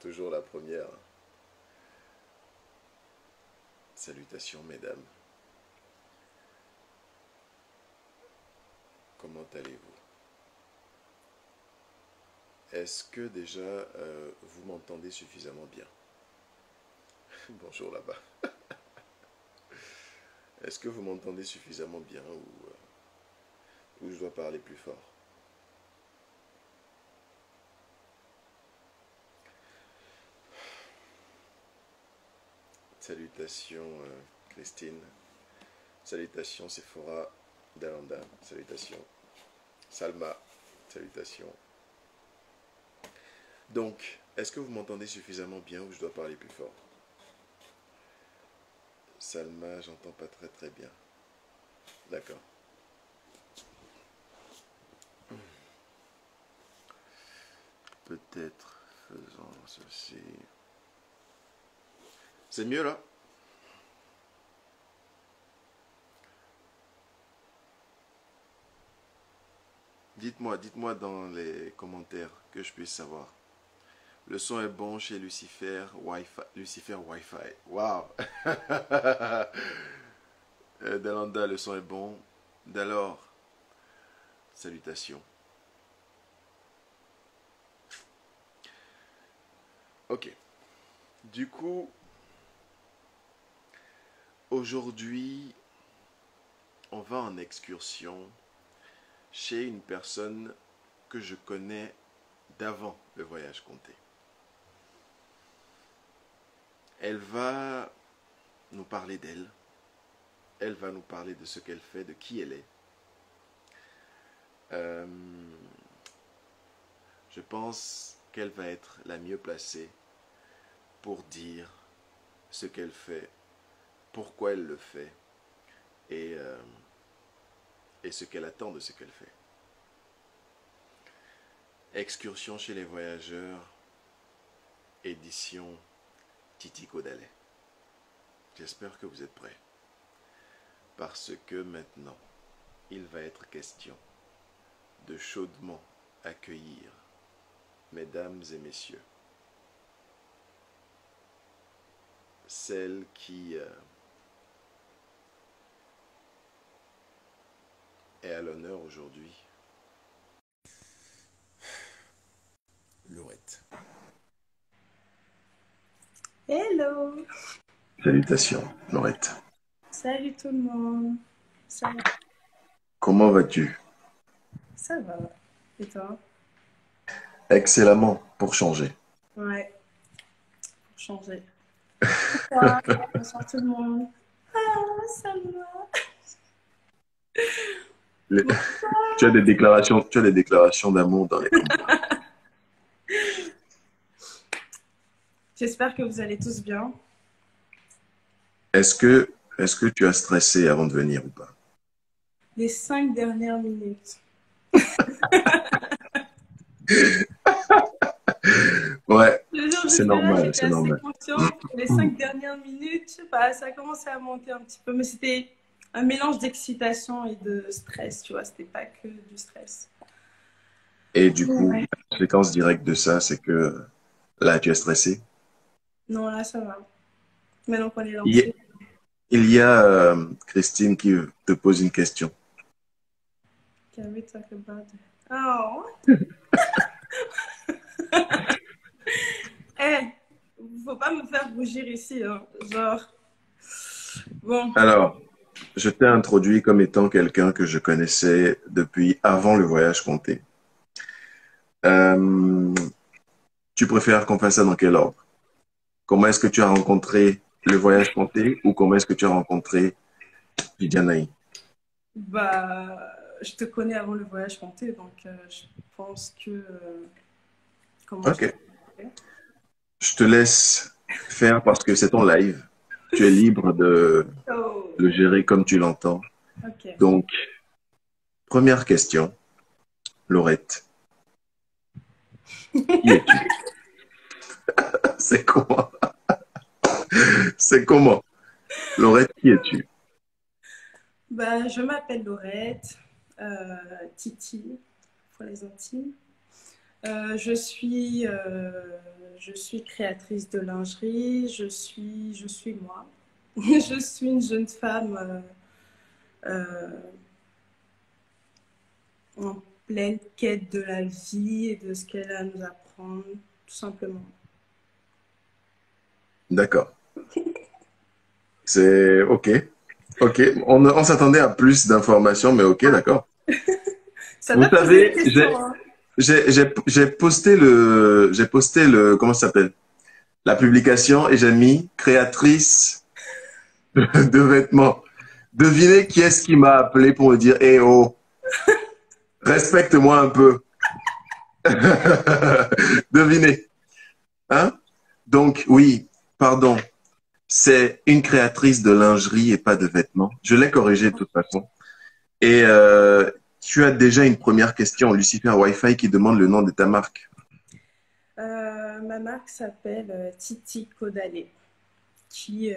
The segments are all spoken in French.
Toujours la première. Salutations, mesdames. Comment allez-vous? Est-ce que déjà euh, vous m'entendez suffisamment bien? Bonjour là-bas. Est-ce que vous m'entendez suffisamment bien ou, euh, ou je dois parler plus fort? Salutations euh, Christine. Salutations Sephora Dalanda. Salutations Salma. Salutations. Donc, est-ce que vous m'entendez suffisamment bien ou je dois parler plus fort? Salma, j'entends pas très très bien. D'accord. Peut-être faisons ceci. C'est mieux là? Dites-moi, dites-moi dans les commentaires que je puisse savoir. Le son est bon chez Lucifer Wi-Fi. Lucifer Wi-Fi. Waouh euh, Dalanda, le son est bon. D'alors, salutations. Ok. Du coup, Aujourd'hui, on va en excursion chez une personne que je connais d'avant le voyage compté. Elle va nous parler d'elle. Elle va nous parler de ce qu'elle fait, de qui elle est. Euh, je pense qu'elle va être la mieux placée pour dire ce qu'elle fait pourquoi elle le fait et, euh, et ce qu'elle attend de ce qu'elle fait. Excursion chez les voyageurs, édition Titi Kodalé. J'espère que vous êtes prêts. Parce que maintenant, il va être question de chaudement accueillir, mesdames et messieurs, celles qui... Euh, est à l'honneur aujourd'hui. Laurette. Hello. Salutations, Laurette. Salut tout le monde. Salut. Comment vas-tu? Ça va. Et toi? Excellemment, pour changer. Ouais, pour changer. Bonsoir tout le monde. Ah, ça va. Tu as des déclarations, tu as des déclarations d'amour dans les commentaires. J'espère que vous allez tous bien. Est-ce que, est que tu as stressé avant de venir ou pas? Les cinq dernières minutes. ouais, c'est normal, c'est normal. Les cinq dernières minutes, je sais pas, ça a commencé à monter un petit peu, mais c'était un mélange d'excitation et de stress, tu vois, c'était pas que du stress. Et du coup, la conséquence directe de ça, c'est que là, tu es stressé? Non, là, ça va. Maintenant qu'on est lancé. Il y a, euh, Christine qui te pose une question. Can we talk about it? Oh! Eh, faut pas me faire rougir ici, hein. genre. Bon. Alors, je t'ai introduit comme étant quelqu'un que je connaissais depuis avant le voyage compté. Euh, tu préfères qu'on fasse ça dans quel ordre? Comment est-ce que tu as rencontré le voyage compté ou comment est-ce que tu as rencontré Vidianaï Bah, je te connais avant le voyage compté, donc euh, je pense que. Euh, ok. Je te laisse faire parce que c'est ton live tu es libre de oh. le gérer comme tu l'entends. Donc, première question, Laurette. Qui es-tu? C'est comment? C'est comment? Laurette, qui es-tu? Ben, Je m'appelle Laurette, euh, Titi, pour les Antilles. Euh, je, suis, je suis créatrice de lingerie, je suis, je suis moi. je suis une jeune femme en pleine quête de la vie et de ce qu'elle a à nous apprendre, tout simplement. D'accord. C'est OK. OK. On, s'attendait à plus d'informations, mais OK, d'accord. Vous savez, hein. J'ai posté le, j'ai posté le, comment s'appelle, la publication et j'ai mis créatrice de, vêtements. Devinez qui est-ce qui m'a appelé pour me dire, eh oh, respecte-moi un peu. Devinez. Hein? Donc, oui, pardon, c'est une créatrice de lingerie et pas de vêtements. Je l'ai corrigé de toute façon. Et euh, tu as déjà une première question, Lucifer Wi-Fi, qui demande le nom de ta marque. Euh, ma marque s'appelle euh, Titi Kodale, qui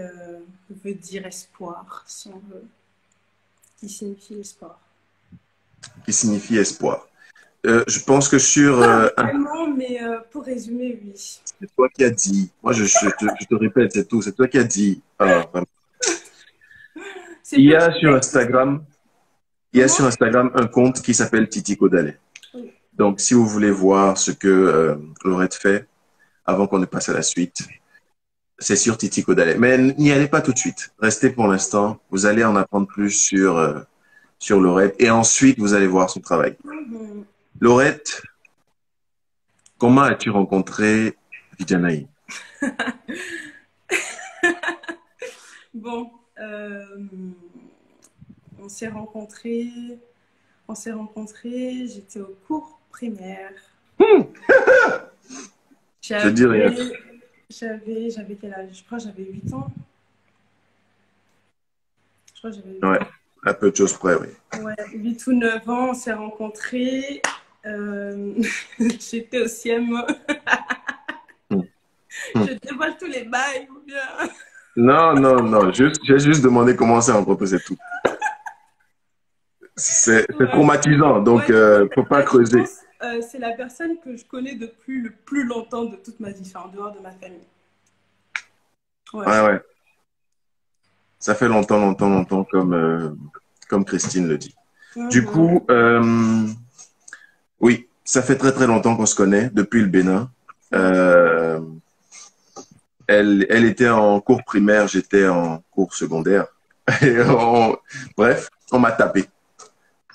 veut dire espoir, si on veut, qui signifie espoir. Qui signifie espoir. Euh, je pense que sur. Euh, vraiment, mais euh, pour résumer, oui. C'est toi qui as dit. Moi, je, te, répète, c'est tout. C'est toi qui as dit. Ah, il y a sur Instagram, il y a sur Instagram un compte qui s'appelle Titi Kodale. Donc, si vous voulez voir ce que Laurette fait, avant qu'on ne passe à la suite, c'est sur Titi Kodale. Mais n'y allez pas tout de suite. Restez pour l'instant. Vous allez en apprendre plus sur, sur Laurette. Et ensuite, vous allez voir son travail. Laurette, comment as-tu rencontré Vijanaï Bon, euh, on s'est rencontrés, on s'est rencontrés, j'étais au cours primaire. Hmm. Je dirais. J'avais, j'avais quel âge? Je crois que j'avais 8 ans. Je crois que j'avais 8 ouais, à peu de choses près, oui. Ouais, 8 ou 9 ans, on s'est rencontrés. Euh, j'étais au CME. Hmm. Je dévoile tous les bails ou bien. Non, non, non. J'ai juste demandé comment c'est rencontré, c'est tout. C'est traumatisant, donc il euh, ne faut pas creuser. Euh, c'est la personne que je connais depuis le plus longtemps de toute ma vie, en dehors de ma famille. Ouais. ouais, Ça fait longtemps, longtemps, longtemps, comme, comme Christine le dit. Du coup, oui, ça fait très très longtemps qu'on se connaît, depuis le Bénin. Euh, elle, elle était en cours primaire, j'étais en cours secondaire. bref, on m'a tapé.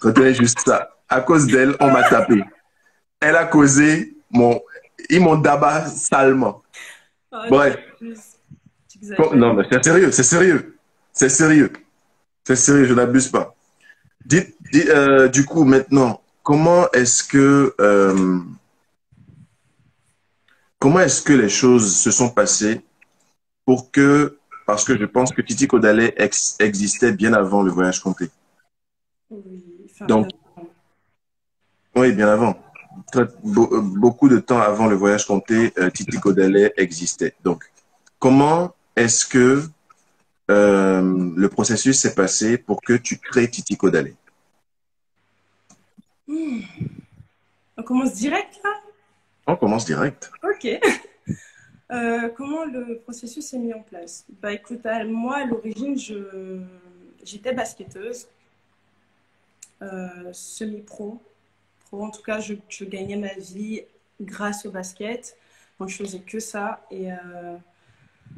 Retenez juste ça. À cause d'elle, on m'a tapé. Elle a causé mon... Ils m'ont d'abat salement. Ah, bref. Non, mais c'est sérieux, c'est sérieux. C'est sérieux. C'est sérieux, je n'abuse pas. Dites, euh, du coup, maintenant, comment est-ce que euh, comment est-ce que les choses se sont passées pour que parce que je pense que Titi Kodale existait bien avant le voyage complet? Oui, Donc, oui, bien avant. beaucoup de temps avant le voyage complet, euh, Titi Kodale existait. Donc, comment est-ce que euh, le processus s'est passé pour que tu crées Titi Kodale on commence direct là? On commence direct. Ok. Euh, comment le processus s'est mis en place? Bah écoute, moi à l'origine, j'étais basketteuse, euh, semi-pro. Pro, en tout cas, je, gagnais ma vie grâce au basket. Moi, je faisais que ça. Et euh,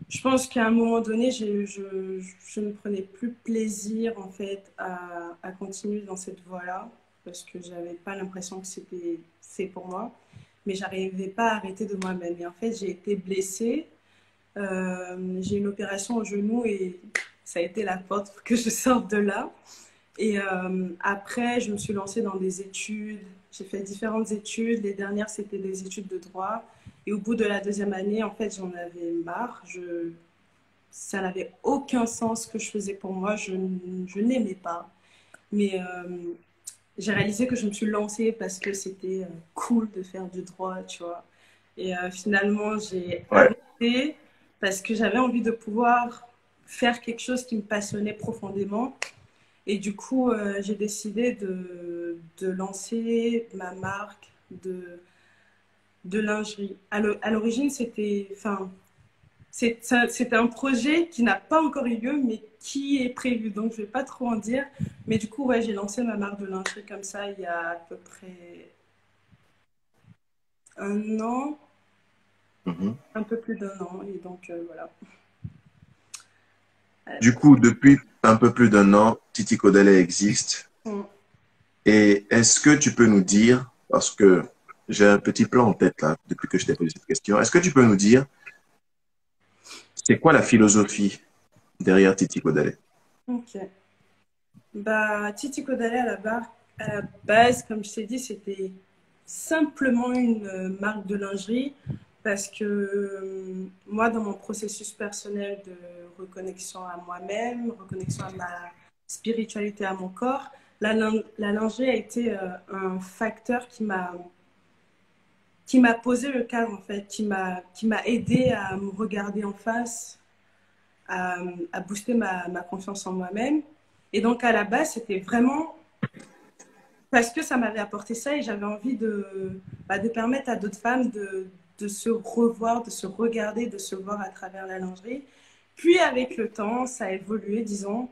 je pense qu'à un moment donné, je, ne prenais plus plaisir en fait à, à continuer dans cette voie-là parce que j'avais pas l'impression que c'était fait pour moi, mais j'arrivais pas à arrêter de moi-même. Et en fait, j'ai été blessée. Euh, j'ai une opération au genou et ça a été la porte pour que je sorte de là. Et euh, après, je me suis lancée dans des études. J'ai fait différentes études. Les dernières, c'était des études de droit. Et au bout de la deuxième année, en fait, j'en avais marre. Je... Ça n'avait aucun sens ce que je faisais pour moi. Je, je n'aimais pas. Mais euh, j'ai réalisé que je me suis lancée parce que c'était euh, cool de faire du droit, tu vois. Et euh, finalement, j'ai arrêté parce que j'avais envie de pouvoir faire quelque chose qui me passionnait profondément. Et du coup, euh, j'ai décidé de, de, lancer ma marque, de, de lingerie. À l'origine, c'était, enfin, c'était un projet qui n'a pas encore eu lieu, mais qui est prévu. Donc, je ne vais pas trop en dire. Mais du coup, ouais, j'ai lancé ma marque de lingerie comme ça il y a à peu près un an, mhm. un peu plus d'un an. Et donc, euh, voilà. Du coup, depuis un peu plus d'un an, Titi Kodele existe. Mm. Et est-ce que tu peux nous dire, parce que j'ai un petit plan en tête là, depuis que je t'ai posé cette question, est-ce que tu peux nous dire c'est quoi la philosophie derrière Titi Kodale Ok. Bah, Titi Kodale, à la, à la base, comme je t'ai dit, c'était simplement une euh, marque de lingerie parce que euh, moi, dans mon processus personnel de reconnexion à moi-même, reconnexion à ma spiritualité, à mon corps, la, la lingerie a été euh, un facteur qui m'a qui m'a posé le cadre en fait, qui m'a qui m'a aidé à me regarder en face, à, à booster ma, ma, confiance en moi-même. Et donc à la base, c'était vraiment parce que ça m'avait apporté ça et j'avais envie de, bah, de permettre à d'autres femmes de, de se revoir, de se regarder, de se voir à travers la lingerie. Puis avec le temps, ça a évolué, disons.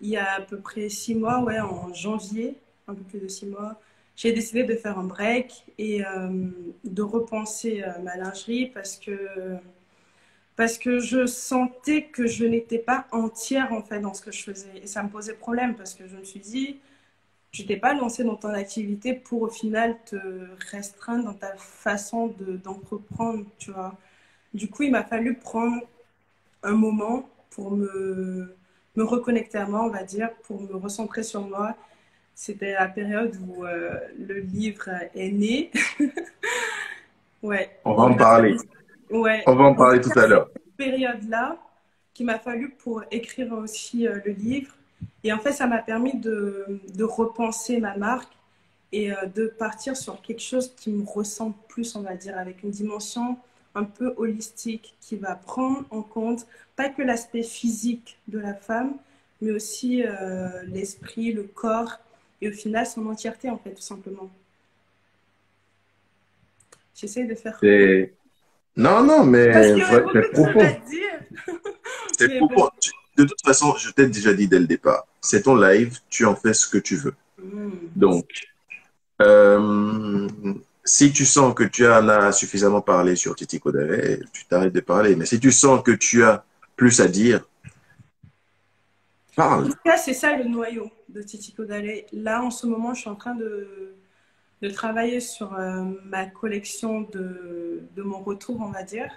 Il y a à peu près six mois, ouais, en janvier, un peu plus de six mois, j'ai décidé de faire un break et euh, de repenser euh, ma lingerie parce que, parce que je sentais que je n'étais pas entière en fait dans ce que je faisais. Et ça me posait problème parce que je me suis dit, je t'ai pas lancé dans ton activité pour au final te restreindre dans ta façon d'entreprendre, tu vois. Du coup, il m'a fallu prendre un moment pour me, me reconnecter à moi, on va dire, pour me recentrer sur moi c'était la période où euh, le livre est né. ouais. On va en parler. Ouais. On va en parler tout à l'heure. Cette période-là, qui m'a fallu pour écrire aussi euh, le livre. Et en fait, ça m'a permis de, de, repenser ma marque et euh, de partir sur quelque chose qui me ressemble plus, on va dire, avec une dimension un peu holistique qui va prendre en compte pas que l'aspect physique de la femme, mais aussi l'esprit, le corps et au final son entièreté en fait tout simplement. J'essaie de faire. Non non mais c'est profond. C'est profond. De toute façon, je t'ai déjà dit dès le départ, c'est ton live, tu en fais ce que tu veux. Hmm. Donc, euh, si tu sens que tu en as suffisamment parlé sur Titi Kodare, tu t'arrêtes de parler. Mais si tu sens que tu as plus à dire, parle. En tout cas, c'est ça le noyau de Titi Kodale. Là, en ce moment, je suis en train de, de travailler sur euh, ma collection de, de, mon retour, on va dire.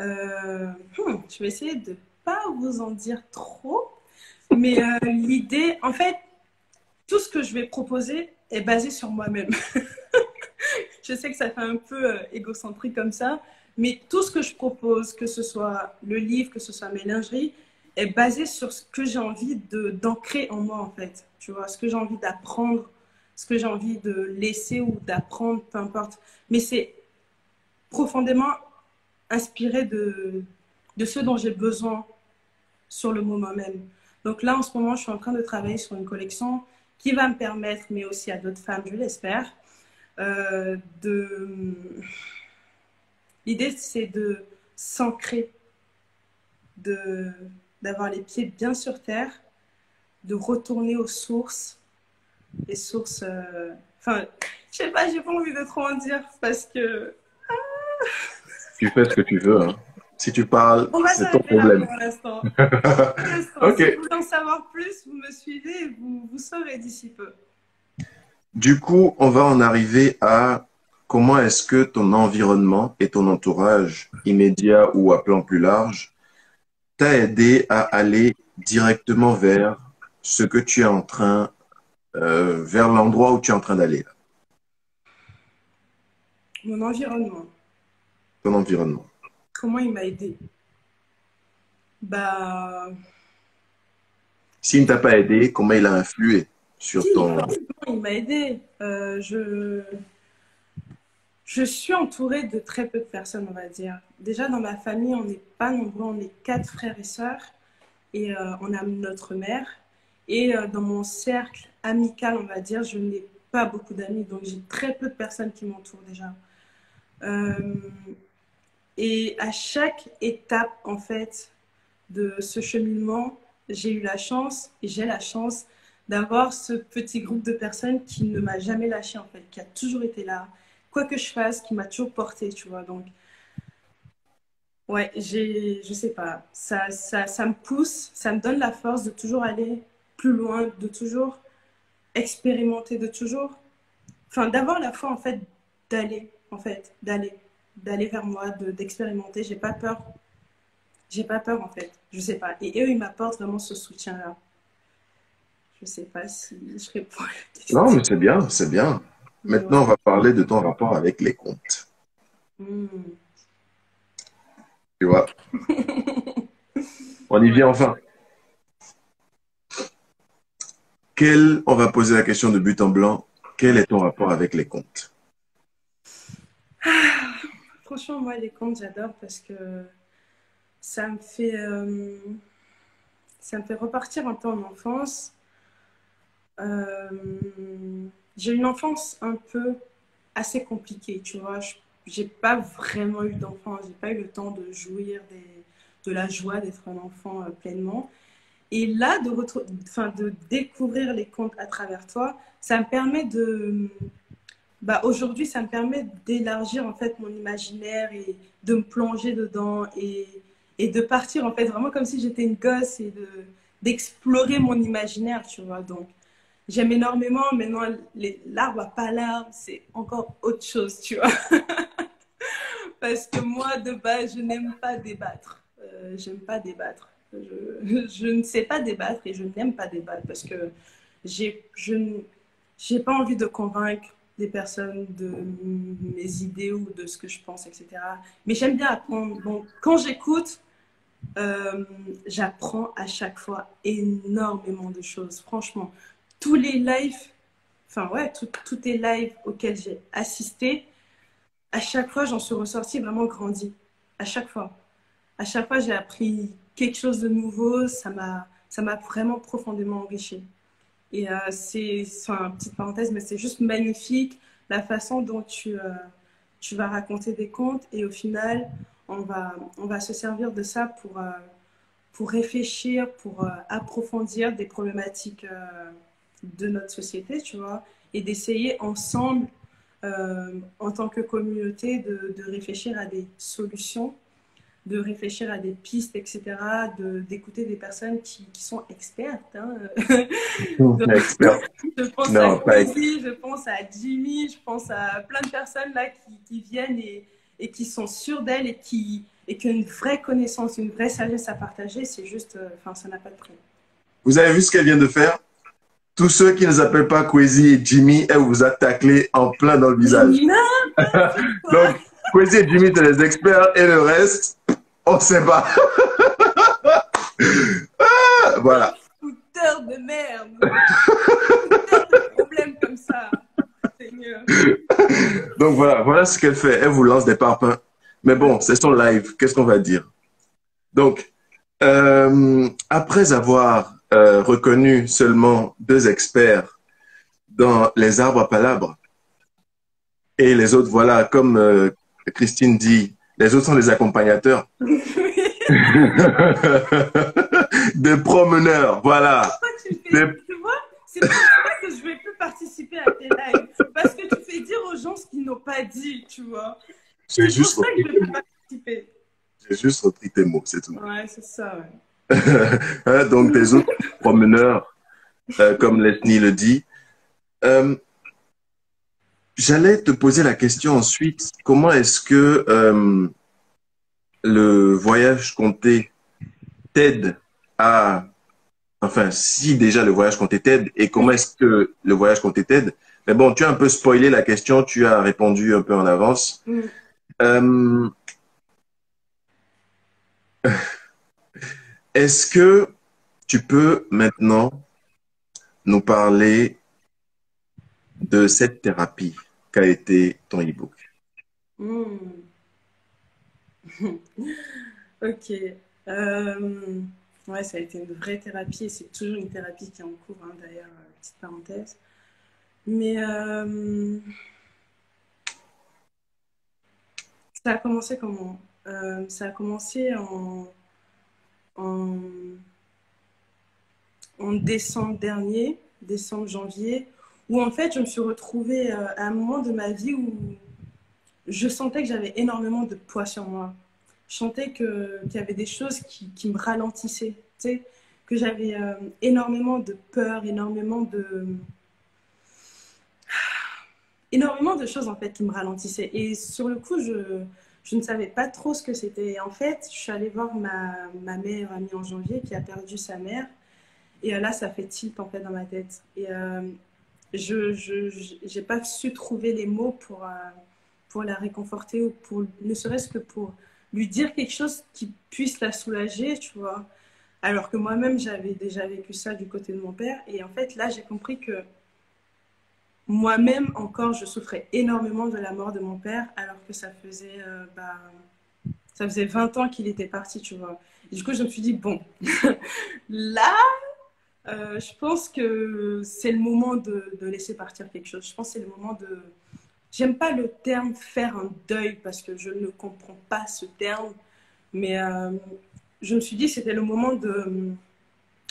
Euh, hmm, je vais essayer de pas vous en dire trop. Mais euh, l'idée, en fait, tout ce que je vais proposer est basé sur moi-même. je sais que ça fait un peu égocentrique comme ça, mais tout ce que je propose, que ce soit le livre, que ce soit mes lingeries, est basé sur ce que j'ai envie d'ancrer en moi, en fait. Tu vois, ce que j'ai envie d'apprendre, ce que j'ai envie de laisser ou d'apprendre, peu importe. Mais c'est profondément inspiré de, de ce dont j'ai besoin sur le moment même. Donc là, en ce moment, je suis en train de travailler sur une collection qui va me permettre, mais aussi à d'autres femmes, je l'espère, euh, de... L'idée, c'est de s'ancrer, de d'avoir les pieds bien sur terre, de retourner aux sources, les sources. Euh, enfin, je sais pas, j'ai pas envie de trop en dire parce que. tu fais ce que tu veux. Hein. Si tu parles, c'est ton problème. pour l'instant. ok. Si vous voulez en savoir plus, vous me suivez et vous, vous saurez d'ici peu. Du coup, on va en arriver à comment est-ce que ton environnement et ton entourage immédiat ou à plan plus large t'a aidé à aller directement vers ce que tu es en train, euh, vers l'endroit où tu es en train d'aller Mon environnement. Ton environnement. Comment il m'a aidé Bah. S'il ne t'a pas aidé, comment il a influé sur ton. Il m'a aidé. Euh, je je suis entourée de très peu de personnes, on va dire. Déjà, dans ma famille, on n'est pas nombreux, on est quatre frères et sœurs, et euh, on a notre mère. Et euh, dans mon cercle amical, on va dire, je n'ai pas beaucoup d'amis, donc j'ai très peu de personnes qui m'entourent déjà. Euh, et à chaque étape, en fait, de ce cheminement, j'ai eu la chance et j'ai la chance d'avoir ce petit groupe de personnes qui ne m'a jamais lâché, en fait, qui a toujours été là, quoi que je fasse, qui m'a toujours porté, tu vois. Donc, ouais, j'ai, je sais pas, ça, ça, ça me pousse, ça me donne la force de toujours aller plus loin, de toujours expérimenter, de toujours, enfin, d'avoir la foi, en fait, d'aller, en fait, d'aller, d'aller vers moi, d'expérimenter. j'ai pas peur. J'ai pas peur, en fait. Je sais pas. Et eux, ils m'apportent vraiment ce soutien-là. Je sais pas si je réponds. Non, mais c'est bien, c'est bien. Maintenant, on va parler de ton rapport avec les comptes. Hmm. Tu vois On y vient enfin. Quel, on va poser la question de but en blanc. Quel est ton rapport avec les comptes? Franchement, moi, les comptes, j'adore parce que ça me fait, euh, ça me fait repartir un peu en enfance. Euh, j'ai une enfance un peu assez compliquée, tu vois. J'ai pas vraiment eu d'enfance, j'ai pas eu le temps de jouir de la joie d'être un enfant euh, pleinement. Et là, de, de découvrir les contes à travers toi, ça me permet de... Bah, Aujourd'hui, ça me permet d'élargir en fait mon imaginaire et de me plonger dedans et, et de partir en fait vraiment comme si j'étais une gosse et d'explorer mon imaginaire, tu vois. Donc, j'aime énormément. Maintenant, l'arbre à pas l'arbre, c'est encore autre chose, tu vois. Parce que moi, de base, je n'aime pas débattre. Euh, j'aime pas débattre. Je, ne sais pas débattre et je n'aime pas débattre parce que j'ai, je n'ai pas envie de convaincre des personnes de mes idées ou de ce que je pense, etc. Mais j'aime bien apprendre. Donc, quand j'écoute, euh, j'apprends à chaque fois énormément de choses. Franchement, tous les lives, enfin ouais, tous les lives auxquels j'ai assisté, à chaque fois, j'en suis ressortie vraiment grandie. À chaque fois. À chaque fois, j'ai appris quelque chose de nouveau, ça m'a, ça m'a vraiment profondément enrichi. Et euh, c'est, une petite parenthèse, mais c'est juste magnifique la façon dont tu, euh, tu vas raconter des contes. Et au final, on va, on va se servir de ça pour, euh, pour réfléchir, pour approfondir des problématiques de notre société, tu vois, et d'essayer ensemble, en tant que communauté, de réfléchir à des solutions de réfléchir à des pistes, etc., d'écouter des personnes qui, qui sont expertes. Hein. je pense à Cozy, je pense à Jimmy, je pense à plein de personnes là qui, qui viennent et, et, qui sont sûres d'elles et qui, et qui ont une vraie connaissance, une vraie sagesse à partager. C'est juste, euh, enfin, ça n'a pas de prix. Vous avez vu ce qu'elle vient de faire? Tous ceux qui ne s'appellent pas Kwesi et Jimmy, elle vous a taclé en plein dans le visage. Donc, Kwesi et Jimmy, c'est les experts et le reste, on ne sait pas. Ah, voilà. Fouteur de merde. Fouteur de problème comme ça. Seigneur. Donc voilà, voilà ce qu'elle fait. Elle vous lance des parpaings. Mais bon, c'est son live. Qu'est-ce qu'on va dire? Donc, euh, après avoir euh, reconnu seulement deux experts dans les arbres à palabres, et les autres, voilà, comme euh, Christine dit, les autres sont des accompagnateurs. des promeneurs, voilà. Tu, fais, tu vois, c'est pour ça que je ne vais plus participer à tes lives. Parce que tu fais dire aux gens ce qu'ils n'ont pas dit, tu vois. C'est juste pour ça que je ne vais plus participer. J'ai juste repris tes mots, c'est tout. Ouais, c'est ça, ouais. Hein, donc, des autres promeneurs, euh, comme Leslie le dit. Euh, J'allais te poser la question ensuite, comment est-ce que euh, le voyage compté t'aide à... Enfin, si déjà le voyage compté t'aide, et comment est-ce que le voyage compté t'aide? Mais bon, tu as un peu spoilé la question, tu as répondu un peu en avance. Mm. Euh, est-ce que tu peux maintenant nous parler de cette thérapie? Qu'a été ton e-book? Hmm. Ok. Euh, ouais, ça a été une vraie thérapie et c'est toujours une thérapie qui est en cours, hein, d'ailleurs, euh, petite parenthèse. Mais euh, Ça a commencé comment? Euh, Ça a commencé en, en, décembre dernier, décembre, janvier, où en fait je me suis retrouvée euh, à un moment de ma vie où je sentais que j'avais énormément de poids sur moi. Je sentais qu'il y avait des choses qui, qui me ralentissaient, que j'avais euh, énormément de peur, énormément de énormément de choses en fait qui me ralentissaient. Et sur le coup, je, je ne savais pas trop ce que c'était. En fait, je suis allée voir ma, ma amie en janvier qui a perdu sa mère. Et euh, là, ça fait tilt en fait dans ma tête. Et je n'ai pas su trouver les mots pour, euh, pour la réconforter ou pour, ne serait-ce que pour lui dire quelque chose qui puisse la soulager, tu vois. Alors que moi-même, j'avais déjà vécu ça du côté de mon père. Et en fait, là, j'ai compris que moi-même encore, je souffrais énormément de la mort de mon père, alors que ça faisait, euh, bah, ça faisait 20 ans qu'il était parti, tu vois. Du coup, je me suis dit, bon, là, euh, je pense que c'est le moment de, laisser partir quelque chose. Je pense que c'est le moment de... J'aime pas le terme faire un deuil parce que je ne comprends pas ce terme, mais euh, je me suis dit que c'était le moment de,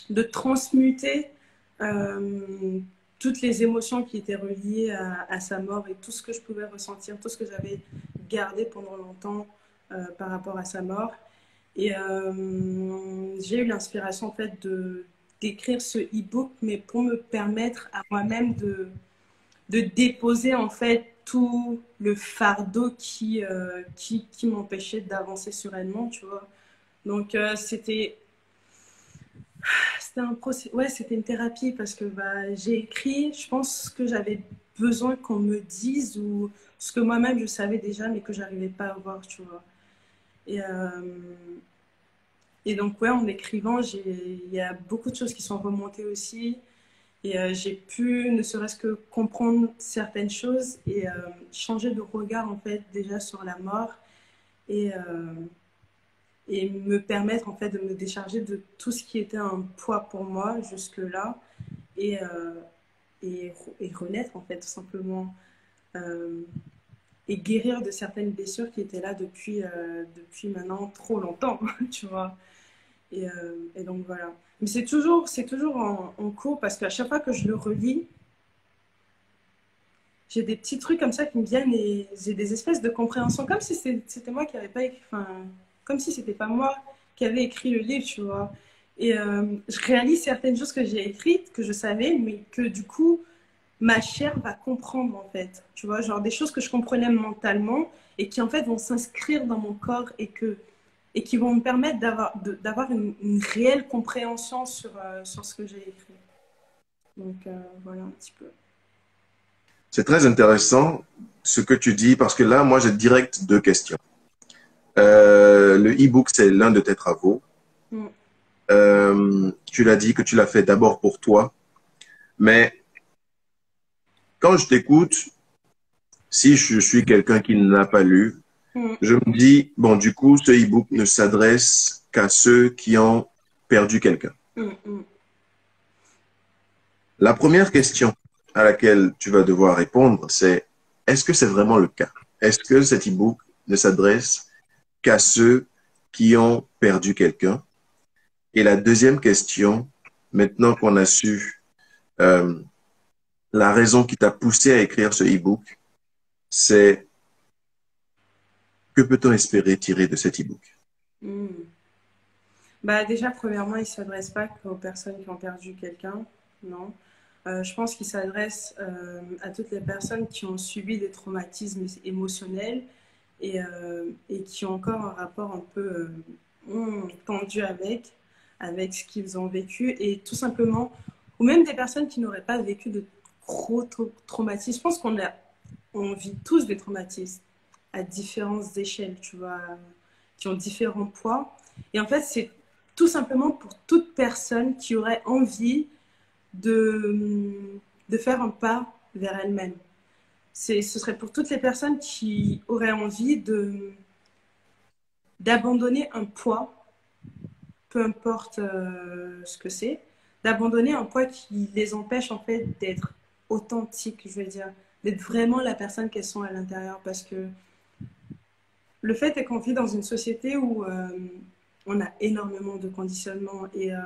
de transmuter euh, toutes les émotions qui étaient reliées à, sa mort et tout ce que je pouvais ressentir, tout ce que j'avais gardé pendant longtemps par rapport à sa mort. Et j'ai eu l'inspiration en fait de d'écrire ce e-book, mais pour me permettre à moi-même de, de déposer en fait tout le fardeau qui, euh, qui, qui m'empêchait d'avancer sereinement, tu vois. Donc c'était c'était un procès... ouais, c'était une thérapie parce que bah, j'ai écrit, je pense que j'avais besoin qu'on me dise ou ce que moi-même je savais déjà mais que j'arrivais pas à voir, tu vois. Et, euh... et donc, ouais, en écrivant, il y a beaucoup de choses qui sont remontées aussi. Et euh, j'ai pu, ne serait-ce que comprendre certaines choses et euh, changer de regard, en fait, déjà sur la mort. Et, euh, et me permettre en fait de me décharger de tout ce qui était un poids pour moi jusque-là et, et, et, renaître en fait tout simplement et guérir de certaines blessures qui étaient là depuis, depuis maintenant trop longtemps, tu vois. Et, euh, et, donc voilà. Mais c'est toujours, c'est toujours en, cours parce qu'à chaque fois que je le relis, j'ai des petits trucs comme ça qui me viennent et j'ai des espèces de compréhension comme si c'était moi qui n'avais pas écrit. Enfin, comme si c'était pas moi qui avais écrit le livre, tu vois. Et euh, je réalise certaines choses que j'ai écrites, que je savais, mais que du coup, ma chair va comprendre, en fait. Tu vois, genre des choses que je comprenais mentalement et qui, en fait, vont s'inscrire dans mon corps et, que, et qui vont me permettre d'avoir une, une, réelle compréhension sur, euh, sur ce que j'ai écrit. Donc, euh, voilà un petit peu. C'est très intéressant ce que tu dis parce que là, moi, j'ai direct deux questions. Euh, le e-book, c'est l'un de tes travaux. Mm. Tu l'as dit que tu l'as fait d'abord pour toi. Mais quand je t'écoute, si je suis quelqu'un qui n'a pas lu, mm. je me dis, bon, du coup, ce e-book ne s'adresse qu'à ceux qui ont perdu quelqu'un. Mm, La première question à laquelle tu vas devoir répondre, c'est est-ce que c'est vraiment le cas? Est-ce que cet e-book ne s'adresse qu'à ceux qui ont perdu quelqu'un? Et la deuxième question, maintenant qu'on a su euh, la raison qui t'a poussé à écrire ce e-book, c'est que peut-on espérer tirer de cet e-book? Hmm. bah Déjà, premièrement, il ne s'adresse pas aux personnes qui ont perdu quelqu'un, non. Euh, je pense qu'il s'adresse euh, à toutes les personnes qui ont subi des traumatismes émotionnels et, euh, et, qui ont encore un rapport un peu euh, tendu avec, avec ce qu'ils ont vécu et tout simplement, ou même des personnes qui n'auraient pas vécu de gros traumatismes. Je pense qu'on vit tous des traumatismes à différentes échelles, tu vois, qui ont différents poids. Et en fait, c'est tout simplement pour toute personne qui aurait envie de, de faire un pas vers elle-même ce serait pour toutes les personnes qui auraient envie de d'abandonner un poids, peu importe euh, ce que c'est, d'abandonner un poids qui les empêche en fait d'être authentiques, je veux dire, d'être vraiment la personne qu'elles sont à l'intérieur, parce que le fait est qu'on vit dans une société où euh, on a énormément de conditionnements et euh,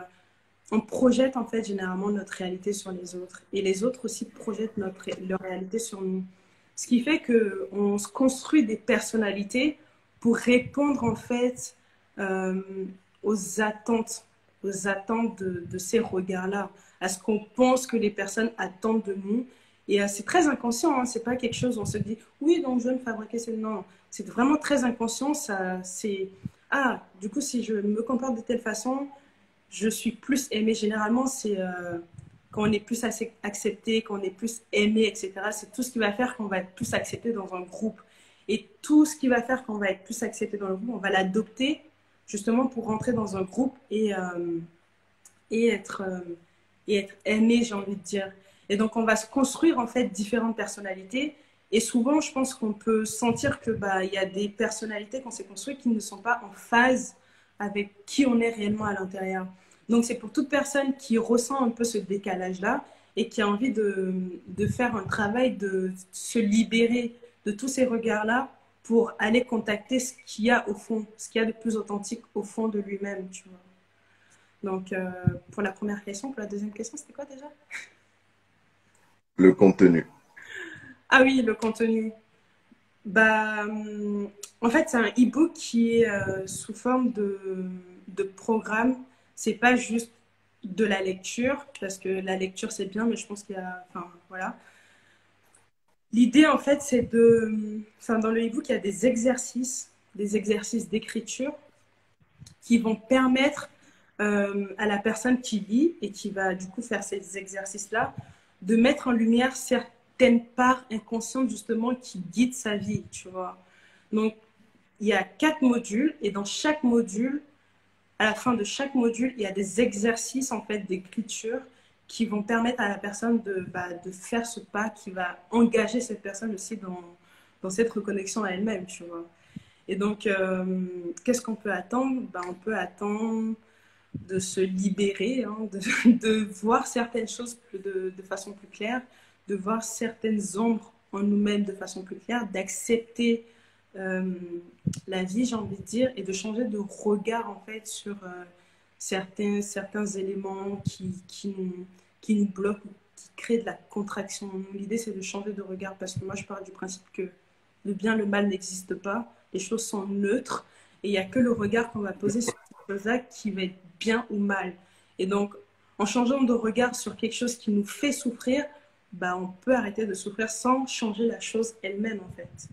on projette en fait généralement notre réalité sur les autres et les autres aussi projettent leur réalité sur nous. Ce qui fait qu'on se construit des personnalités pour répondre en fait euh, aux attentes, aux attentes de, ces regards-là, à ce qu'on pense que les personnes attendent de nous. Et c'est très inconscient, hein, c'est pas quelque chose où on se dit oui, donc je vais me fabriquer c'est non. C'est vraiment très inconscient. C'est ah, du coup, si je me comporte de telle façon, je suis plus aimée. Généralement, c'est euh, quand on est plus accepté, quand on est plus aimé, etc. C'est tout ce qui va faire qu'on va être plus accepté dans un groupe. Et tout ce qui va faire qu'on va être plus accepté dans le groupe, on va l'adopter justement pour rentrer dans un groupe et, euh, et, être, euh, et être aimé, j'ai envie de dire. Et donc, on va se construire en fait différentes personnalités. Et souvent, je pense qu'on peut sentir que bah, y a des personnalités qu'on s'est construites qui ne sont pas en phase avec qui on est réellement à l'intérieur. Donc, c'est pour toute personne qui ressent un peu ce décalage-là et qui a envie de, de, faire un travail de se libérer de tous ces regards-là pour aller contacter ce qu'il y a au fond, ce qu'il y a de plus authentique au fond de lui-même, tu vois. Donc, euh, pour la première question, pour la deuxième question, c'était quoi déjà? Le contenu. Ah oui, le contenu. Bah, en fait, c'est un e-book qui est euh, sous forme de, de programme. C'est pas juste de la lecture, parce que la lecture c'est bien, mais je pense qu'il y a. Enfin, voilà. L'idée, en fait, c'est de. Enfin, dans le e-book, il y a des exercices, des exercices d'écriture qui vont permettre euh, à la personne qui lit et qui va du coup faire ces exercices-là de mettre en lumière certaines parts inconscientes justement qui guident sa vie, tu vois. Donc, il y a quatre modules et dans chaque module, à la fin de chaque module, il y a des exercices en fait d'écriture qui vont permettre à la personne de, bah, de faire ce pas qui va engager cette personne aussi dans, cette reconnexion à elle-même, tu vois. Et donc, euh, qu'est-ce qu'on peut attendre? Bah, On peut attendre de se libérer, hein, de, voir certaines choses de, façon plus claire, de voir certaines ombres en nous-mêmes de façon plus claire, d'accepter euh, la vie, j'ai envie de dire, et de changer de regard en fait sur euh, certains, certains éléments qui, qui, qui nous bloquent, qui créent de la contraction. L'idée, c'est de changer de regard parce que moi, je pars du principe que le bien, le mal n'existe pas. Les choses sont neutres et il n'y a que le regard qu'on va poser sur ces choses-là qui va être bien ou mal. Et donc, en changeant de regard sur quelque chose qui nous fait souffrir, bah, on peut arrêter de souffrir sans changer la chose elle-même, en fait.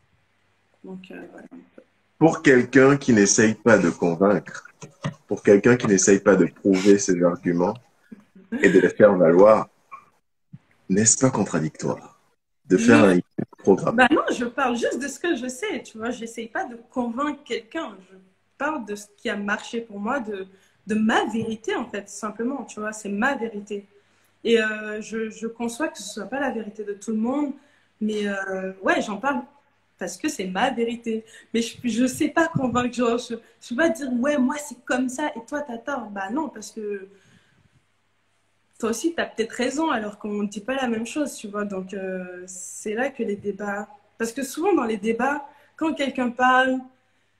Donc, euh, voilà. Pour quelqu'un qui n'essaye pas de convaincre, pour quelqu'un qui n'essaye pas de prouver ses arguments, et de les faire valoir, n'est-ce pas contradictoire de faire un programme? bah Non, je parle juste de ce que je sais, tu vois. Je n'essaye pas de convaincre quelqu'un. Je parle de ce qui a marché pour moi, de, de ma vérité, en fait, simplement, tu vois. C'est ma vérité. Et euh, je, conçois que ce ne soit pas la vérité de tout le monde, mais euh, ouais, j'en parle parce que c'est ma vérité. Mais je ne sais pas convaincre, genre, je ne peux pas dire, ouais, moi c'est comme ça et toi t'as tort. Bah non, parce que toi aussi, tu as peut-être raison, alors qu'on ne dit pas la même chose, tu vois. Donc, euh, c'est là que les débats. Parce que souvent, dans les débats, quand quelqu'un parle,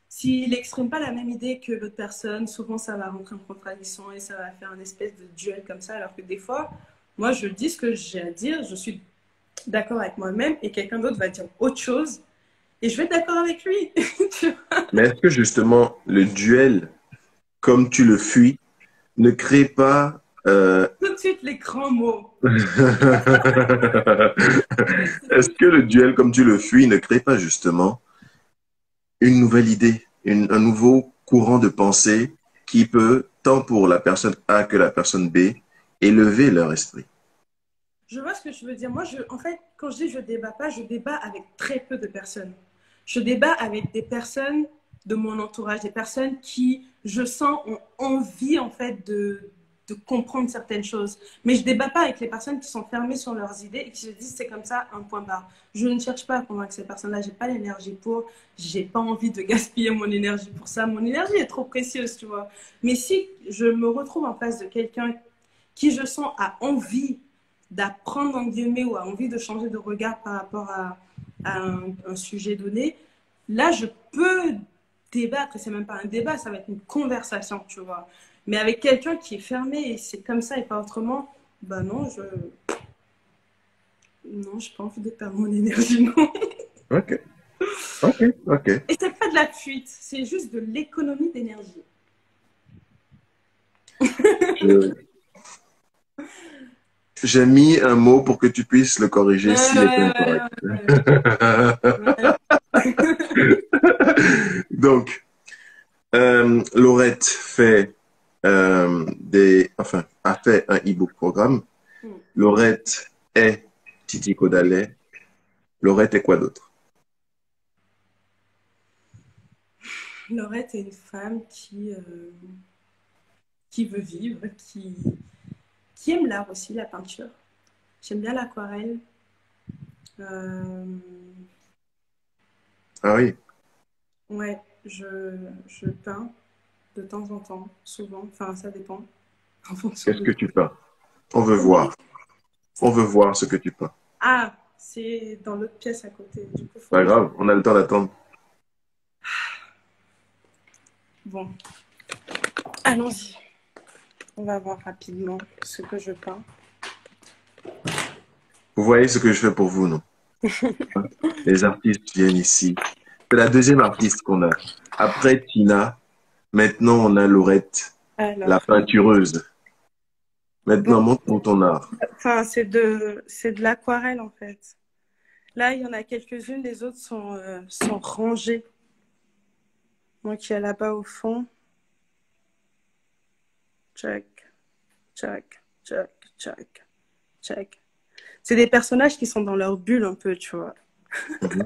s'il n'exprime pas la même idée que l'autre personne, souvent, ça va rentrer en contradiction et ça va faire un espèce de duel comme ça. Alors que des fois, moi, je dis ce que j'ai à dire, je suis d'accord avec moi-même et quelqu'un d'autre va dire autre chose et je vais être d'accord avec lui. Mais est-ce que justement, le duel, comme tu le fuis, ne crée pas euh, Tout de suite, les grands mots. Est-ce que le duel, comme tu le fuis, ne crée pas justement une nouvelle idée, un nouveau courant de pensée qui peut, tant pour la personne A que la personne B, élever leur esprit Je vois ce que je veux dire. Moi, en fait, quand je dis je débat pas, je débat avec très peu de personnes. Je débat avec des personnes de mon entourage, des personnes qui, je sens, ont envie en fait de, de comprendre certaines choses. Mais je débat pas avec les personnes qui sont fermées sur leurs idées et qui se disent c'est comme ça, un point barre. Je ne cherche pas à convaincre ces personnes-là. Je n'ai pas l'énergie pour. J'ai pas envie de gaspiller mon énergie pour ça. Mon énergie est trop précieuse, tu vois. Mais si je me retrouve en face de quelqu'un qui, je sens, a envie d'apprendre en guillemets ou a envie de changer de regard par rapport à, un, sujet donné, là, je peux débattre, c'est même pas un débat, ça va être une conversation, tu vois. Mais avec quelqu'un qui est fermé et c'est comme ça et pas autrement, bah non, je. Non, j'ai pas envie de perdre mon énergie, non. Ok. Ok, ok. Et c'est pas de la fuite, c'est juste de l'économie d'énergie. Je- J'ai mis un mot pour que tu puisses le corriger s'il est incorrect. Donc, euh, Laurette fait euh, des, enfin, a fait un e-book programme. Mm. Laurette est Titi Kodalé. Laurette est quoi d'autre? Laurette est une femme qui, euh, qui veut vivre, qui, qui aime l'art aussi, la peinture. J'aime bien l'aquarelle. Euh, Ah oui. ouais, je, je peins de temps en temps, souvent. Enfin, ça dépend. Qu'est-ce que tu peins? On veut voir. On veut voir ce que tu peins. Ah, c'est dans l'autre pièce à côté. Du coup, Pas grave, on a le temps d'attendre. Bon, allons-y. On va voir rapidement ce que je peins. Vous voyez ce que je fais pour vous, non? Les artistes viennent ici. C'est la deuxième artiste qu'on a. Après Tina, maintenant on a Laurette, Alors, la peintureuse. Maintenant, montre-nous ton art. enfin, c'est de, c'est de l'aquarelle en fait. Là, il y en a quelques-unes, les autres sont, euh, sont rangées. Donc, il y a là-bas au fond. Check, check, check, check, check. C'est des personnages qui sont dans leur bulle un peu, tu vois. Mhm.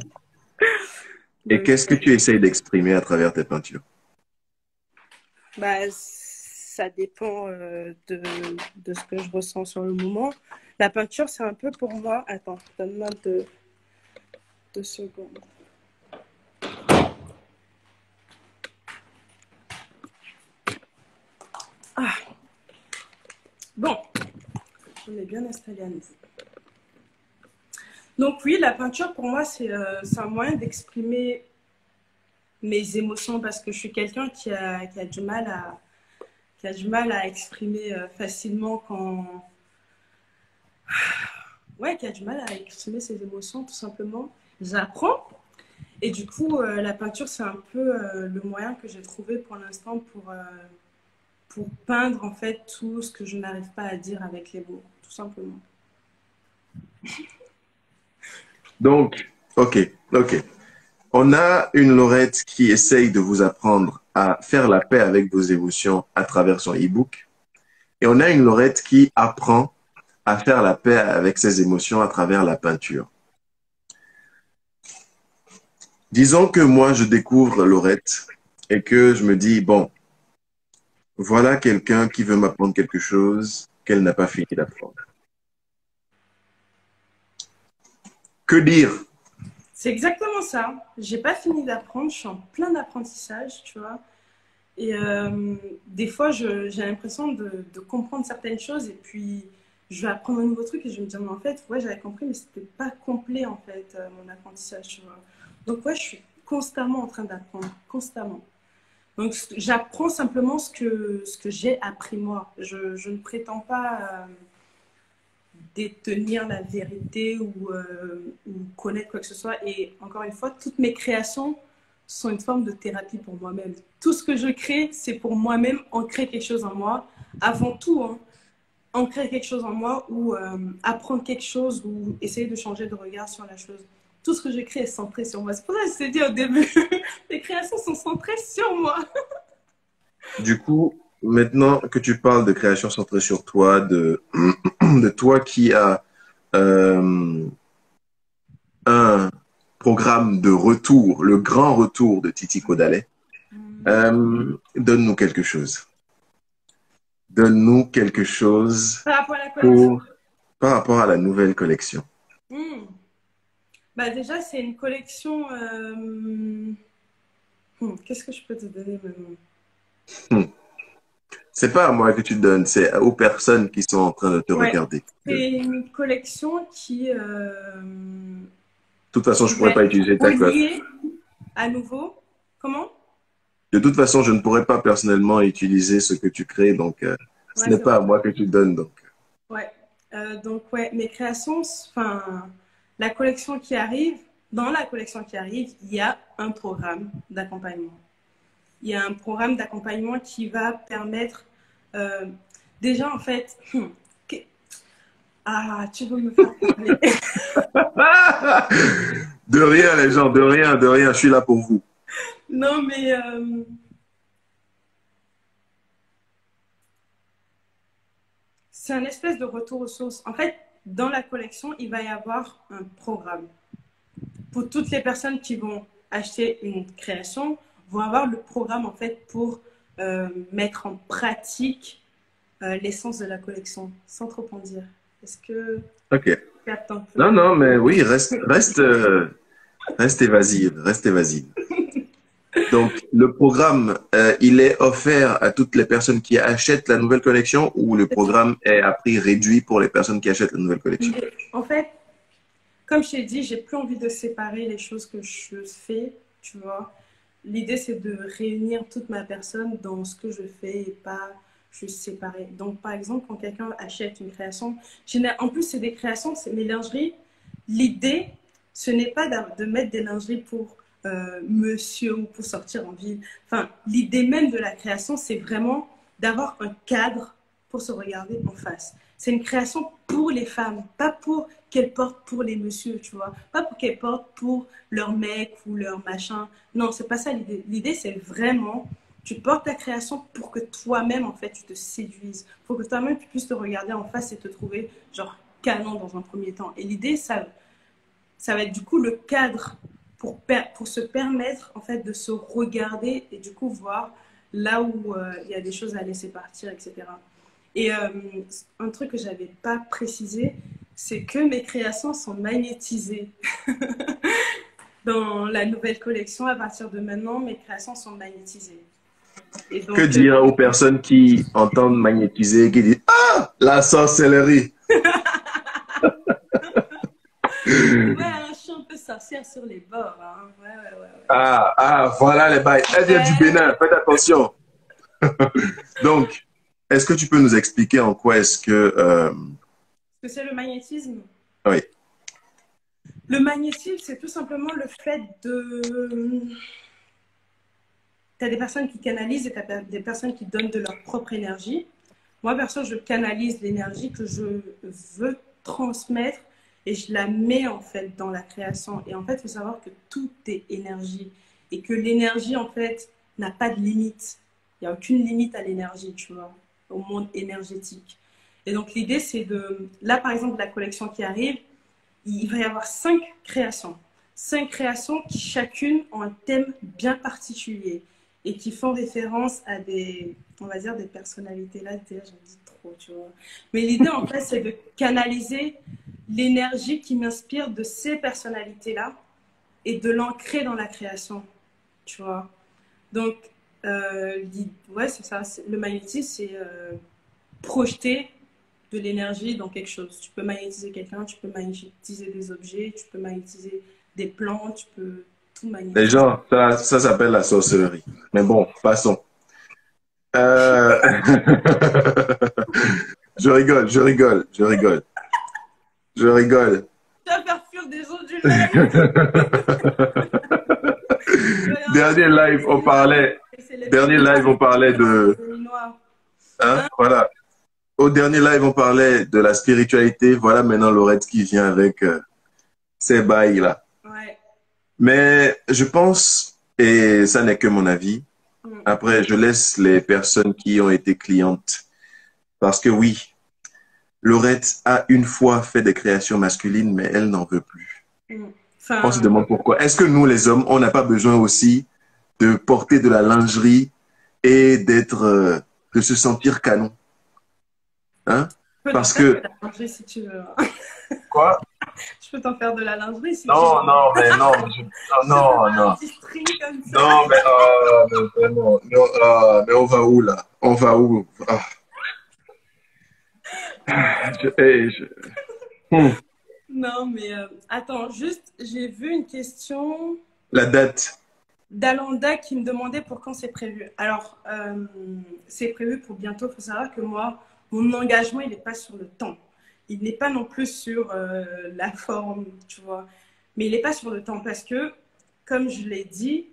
Et qu'est-ce que tu essayes d'exprimer à travers tes peintures? Bah, ça dépend euh, de, de ce que je ressens sur le moment. La peinture, c'est un peu pour moi. Attends, donne-moi deux, deux secondes. Ah. Bon, je l'ai bien installé à. Donc oui, la peinture, pour moi, c'est euh, un moyen d'exprimer mes émotions parce que je suis quelqu'un qui a, qui a du mal à, qui a du mal à exprimer euh, facilement quand. Ouais, qui a du mal à exprimer ses émotions, tout simplement. J'apprends. Et du coup, euh, la peinture, c'est un peu euh, le moyen que j'ai trouvé pour l'instant pour, pour peindre en fait tout ce que je n'arrive pas à dire avec les mots, tout simplement. Donc, ok, ok. On a une Laurette qui essaye de vous apprendre à faire la paix avec vos émotions à travers son e-book. Et on a une Laurette qui apprend à faire la paix avec ses émotions à travers la peinture. Disons que moi, je découvre Laurette et que je me dis, bon, voilà quelqu'un qui veut m'apprendre quelque chose qu'elle n'a pas fini d'apprendre. Que dire? C'est exactement ça. J'ai pas fini d'apprendre, je suis en plein apprentissage, tu vois. Et euh, des fois, j'ai l'impression de, comprendre certaines choses et puis je vais apprendre un nouveau truc et je vais me dire, mais en fait, ouais, j'avais compris, mais c'était pas complet, en fait, euh, mon apprentissage. Donc, ouais, je suis constamment en train d'apprendre, constamment. Donc, j'apprends simplement ce que, ce que j'ai appris moi. Je, je ne prétends pas euh, détenir la vérité ou, euh, ou connaître quoi que ce soit. Et encore une fois, toutes mes créations sont une forme de thérapie pour moi-même. Tout ce que je crée, c'est pour moi-même ancrer quelque chose en moi. Avant tout, hein, ancrer quelque chose en moi ou euh, apprendre quelque chose ou essayer de changer de regard sur la chose. Tout ce que je crée est centré sur moi. C'est pour ça que je t'ai dit au début, les créations sont centrées sur moi. Du coup, maintenant que tu parles de création centrée sur toi, de, de toi qui a euh, un programme de retour, le grand retour de Titi Kodalé, euh, donne-nous quelque chose. Donne-nous quelque chose Par rapport à la collection. pour, par rapport à la nouvelle collection. Hmm. Bah déjà, c'est une collection. euh, hmm, Qu'est-ce que je peux te donner maintenant C'est pas à moi que tu donnes, c'est aux personnes qui sont en train de te Ouais. regarder. De C'est une collection qui. euh, toute façon, je pourrais pas utiliser ta coiffe. à nouveau. Comment? De toute façon, je ne pourrais pas personnellement utiliser ce que tu crées, donc euh, ce Ouais, n'est pas à moi que tu donnes. Donc. Ouais. Euh, donc, ouais, mes créations, enfin, la collection qui arrive, dans la collection qui arrive, il y a un programme d'accompagnement. Il y a un programme d'accompagnement qui va permettre, euh, déjà, en fait, hmm, ah, tu veux me faire parler? de rien, les gens, de rien, de rien. Je suis là pour vous. Non, mais euh, c'est un espèce de retour aux sources. En fait, dans la collection, il va y avoir un programme. Pour toutes les personnes qui vont acheter une création, vont avoir le programme en fait pour euh, mettre en pratique euh, l'essence de la collection, sans trop en dire. Est-ce que Ok. Non, non, mais oui, reste, reste, euh, reste évasive, reste évasive. Donc, le programme, il est offert à toutes les personnes qui achètent la nouvelle collection ou le programme est à prix réduit pour les personnes qui achètent la nouvelle collection? En fait, comme je t'ai dit, j'ai plus envie de séparer les choses que je fais, tu vois. L'idée, c'est de réunir toute ma personne dans ce que je fais et pas juste séparer. Donc, par exemple, quand quelqu'un achète une création, en plus, c'est des créations, c'est mes lingeries. L'idée, ce n'est pas de mettre des lingeries pour euh, monsieur ou pour sortir en ville. Enfin, l'idée même de la création, c'est vraiment d'avoir un cadre pour se regarder en face. C'est une création pour les femmes, pas pour qu'elles portent pour les messieurs, tu vois. Pas pour qu'elles portent pour leur mec ou leur machin. Non, c'est pas ça l'idée. L'idée, c'est vraiment, tu portes ta création pour que toi-même, en fait, tu te séduises. Pour que toi-même, tu puisses te regarder en face et te trouver, genre, canon dans un premier temps. Et l'idée, ça, ça va être du coup le cadre pour, pour se permettre, en fait, de se regarder et du coup voir là où euh, il y a des choses à laisser partir, etc. Et euh, un truc que j'avais pas précisé, c'est que mes créations sont magnétisées. Dans la nouvelle collection, à partir de maintenant, mes créations sont magnétisées. Et donc, Que dire aux personnes qui entendent magnétiser, qui disent Ah, la sorcellerie Ouais, je suis un peu sorcière sur les bords. hein. Ouais, ouais, ouais, ouais. Ah, ah, voilà les bails. Elle vient du Bénin, faites attention. Donc, est-ce que tu peux nous expliquer en quoi est-ce que. euh, que c'est le magnétisme Oui. Le magnétisme, c'est tout simplement le fait de. Tu as des personnes qui canalisent et tu as des personnes qui donnent de leur propre énergie. Moi, perso, je canalise l'énergie que je veux transmettre et je la mets en fait dans la création. Et en fait, il faut savoir que tout est énergie et que l'énergie, en fait, n'a pas de limite. Il n'y a aucune limite à l'énergie, tu vois, au monde énergétique. Et donc, l'idée, c'est de. Là, par exemple, la collection qui arrive, il va y avoir cinq créations. Cinq créations qui chacune ont un thème bien particulier et qui font référence à des, on va dire, des personnalités. Là, déjà, j'en dis trop, tu vois. Mais l'idée, en fait, c'est de canaliser l'énergie qui m'inspire de ces personnalités-là et de l'ancrer dans la création, tu vois. Donc, euh, ouais, c'est ça. Le magnétisme, c'est euh, projeter de l'énergie dans quelque chose. Tu peux magnétiser quelqu'un, tu peux magnétiser des objets, tu peux magnétiser des plantes, tu peux tout magnétiser. Les gens, ça, ça s'appelle la sorcellerie. Mais bon, passons. Euh, je rigole, je rigole, je rigole. Je rigole. Tu vas faire fuir des autres du live. Dernier live, on parlait, dernier live, on parlait de, hein, voilà. Au dernier live, on parlait de la spiritualité. Voilà maintenant Laurette qui vient avec euh, ces bails là. Ouais. Mais je pense, et ça n'est que mon avis, Mm. après je laisse les personnes qui ont été clientes. Parce que oui, Laurette a une fois fait des créations masculines, mais elle n'en veut plus. Mm. On se demande pourquoi. Est-ce que nous, les hommes, on n'a pas besoin aussi de porter de la lingerie et d'être, euh, de se sentir canon? Hein? peux parce que- de la lingerie si tu veux. Quoi? Je peux t'en faire de la lingerie si tu Non, veux. non, mais non, je- non, non, non. Comme ça. Non, mais, ah, mais vraiment, ah, mais on va où là? On va où? Ah. Je, je- Hmm. Non, mais euh, attends, juste, j'ai vu une question. La date. d'Alanda qui me demandait pour quand c'est prévu. Alors, euh, c'est prévu pour bientôt. Il faut savoir que moi, mon engagement, il n'est pas sur le temps. Il n'est pas non plus sur euh, la forme, tu vois. Mais il n'est pas sur le temps parce que, comme je l'ai dit,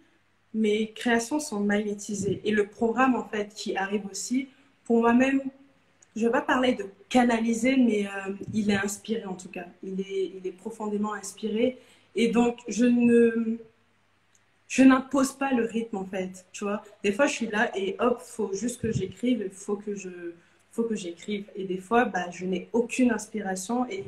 mes créations sont magnétisées. Et le programme, en fait, qui arrive aussi, pour moi-même, je ne vais pas parler de canaliser, mais euh, il est inspiré en tout cas. Il est, il est profondément inspiré. Et donc, je ne je n'impose pas le rythme en fait, tu vois. Des fois, je suis là et hop, faut juste que j'écrive, il faut que je, faut que j'écrive. Et des fois, bah, je n'ai aucune inspiration et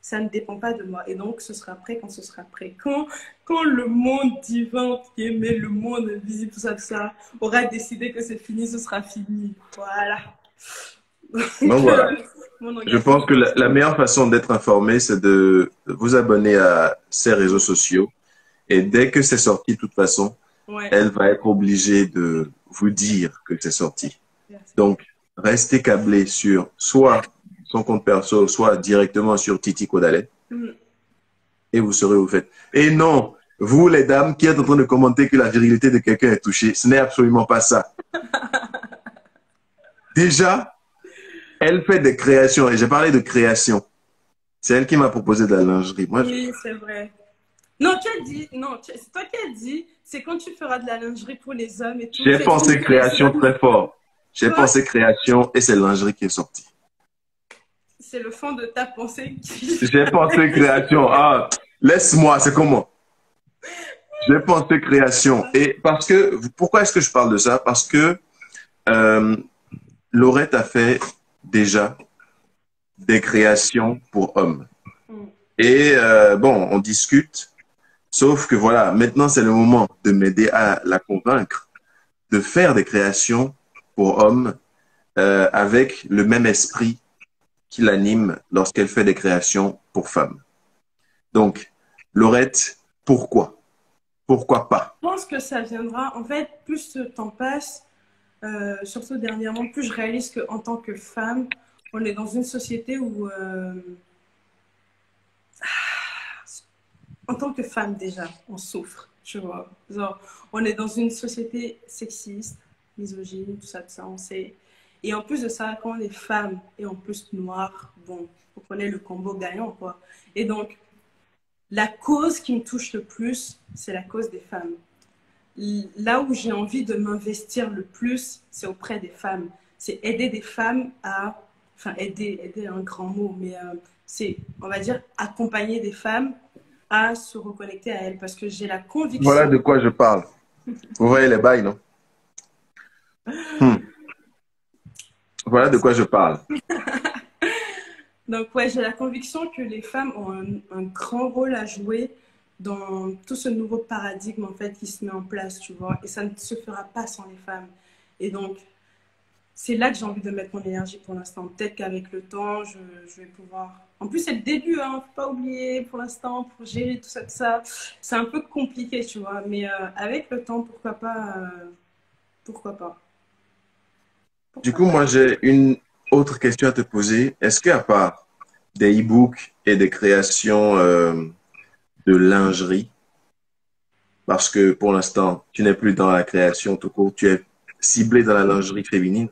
ça ne dépend pas de moi. Et donc, ce sera prêt quand ce sera prêt. Quand, quand le monde divin qui aimait le monde invisible, tout ça, tout ça, aura décidé que c'est fini, ce sera fini. Voilà. Donc, voilà. Je pense que la, la meilleure façon d'être informé, c'est de vous abonner à ces réseaux sociaux et dès que c'est sorti, de toute façon, elle va être obligée de vous dire que c'est sorti. Donc, restez câblé sur soit son compte perso, soit directement sur Titi Kodale. Mm. Et vous serez au fait. Et non, vous les dames qui êtes en train de commenter que la virilité de quelqu'un est touchée, ce n'est absolument pas ça. Déjà, elle fait des créations, et j'ai parlé de création. C'est elle qui m'a proposé de la lingerie. Moi, oui, c'est vrai. Non, tu as dit, non, c'est toi qui as dit, c'est quand tu feras de la lingerie pour les hommes et tout. J'ai pensé création très fort. J'ai pensé création et c'est lingerie qui est sortie. C'est le fond de ta pensée qui. J'ai pensé création. Ah, laisse-moi, c'est comment J'ai pensé création. Et parce que, pourquoi est-ce que je parle de ça? Parce que euh, Laurette a fait déjà des créations pour hommes. Mm. Et euh, bon, on discute Sauf que voilà, maintenant c'est le moment de m'aider à la convaincre de faire des créations pour hommes euh, avec le même esprit qui l'anime lorsqu'elle fait des créations pour femmes. Donc, Laurette, pourquoi? Pourquoi pas? Je pense que ça viendra. En fait, plus le temps passe, euh, surtout dernièrement, plus je réalise qu'en tant que femme, on est dans une société où euh, en tant que femme déjà, on souffre, tu vois. on est dans une société sexiste, misogyne, tout ça, tout ça, on sait. Et en plus de ça, quand on est femme et en plus noire, bon, vous connaissez le combo gagnant, quoi. Et donc, la cause qui me touche le plus, c'est la cause des femmes. Là où j'ai envie de m'investir le plus, c'est auprès des femmes. C'est aider des femmes à, enfin aider, aider un grand mot, mais euh, c'est, on va dire, accompagner des femmes à se reconnecter à elle parce que j'ai la conviction. Voilà de quoi je parle. Vous voyez les bails, non? Hmm. Voilà de quoi je parle. Donc, ouais, j'ai la conviction que les femmes ont un, grand rôle à jouer dans tout ce nouveau paradigme en fait qui se met en place, tu vois. Et ça ne se fera pas sans les femmes. Et donc, c'est là que j'ai envie de mettre mon énergie pour l'instant. Peut-être qu'avec le temps, je, vais pouvoir. En plus, c'est le début, hein, faut pas oublier pour l'instant, pour gérer tout ça, tout ça. C'est un peu compliqué, tu vois. Mais euh, avec le temps, pourquoi pas euh, Pourquoi pas Du coup, moi, j'ai une autre question à te poser. Est-ce qu'à part des e-books et des créations euh, de lingerie, parce que pour l'instant, tu n'es plus dans la création tout court, tu es ciblé dans la lingerie féminine,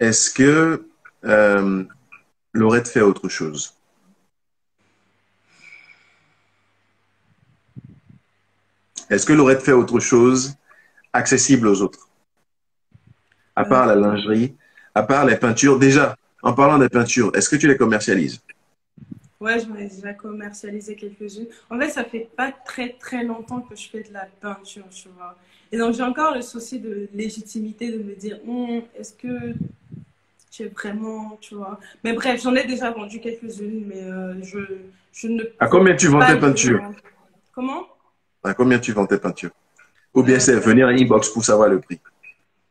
est-ce que euh, Laurette fait autre chose? Est-ce que Laurette fait autre chose accessible aux autres? À part la lingerie, à part les peintures. Déjà, en parlant des peintures, est-ce que tu les commercialises? Ouais, j'en ai déjà commercialisé quelques-unes. En fait, ça fait pas très très longtemps que je fais de la peinture, tu vois. Et donc, j'ai encore le souci de légitimité de me dire, hum, est-ce que tu es vraiment, tu vois. Mais bref, j'en ai déjà vendu quelques-unes, mais euh, je, je ne. À combien tu vends tes peintures? Comment? À combien tu vends tes peintures? Ou bien c'est venir à inbox pour savoir le prix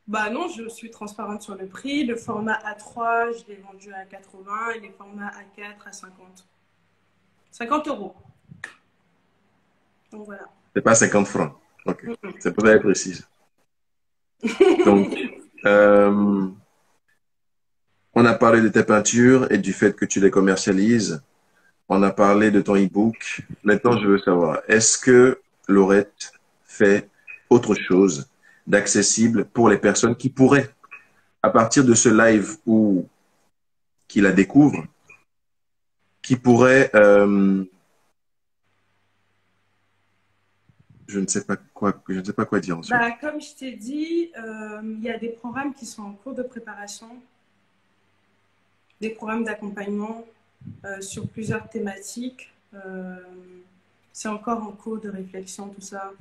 bah non, je suis transparente sur le prix. Le format A3, je l'ai vendu à 80 et les formats A4 à 50. 50 euros. Donc voilà. C'est pas 50 francs. Ok. C'est pour être précise. Donc, euh, on a parlé de tes peintures et du fait que tu les commercialises. On a parlé de ton e-book. Maintenant, je veux savoir, est-ce que Laurette fait autre chose d'accessible pour les personnes qui pourraient, à partir de ce live où qui la découvrent, qui pourraient, euh, je ne sais pas quoi, je ne sais pas quoi dire ensuite. Bah, comme je t'ai dit, euh, il y a des programmes qui sont en cours de préparation, des programmes d'accompagnement euh, sur plusieurs thématiques. c'est encore en cours de réflexion, tout ça.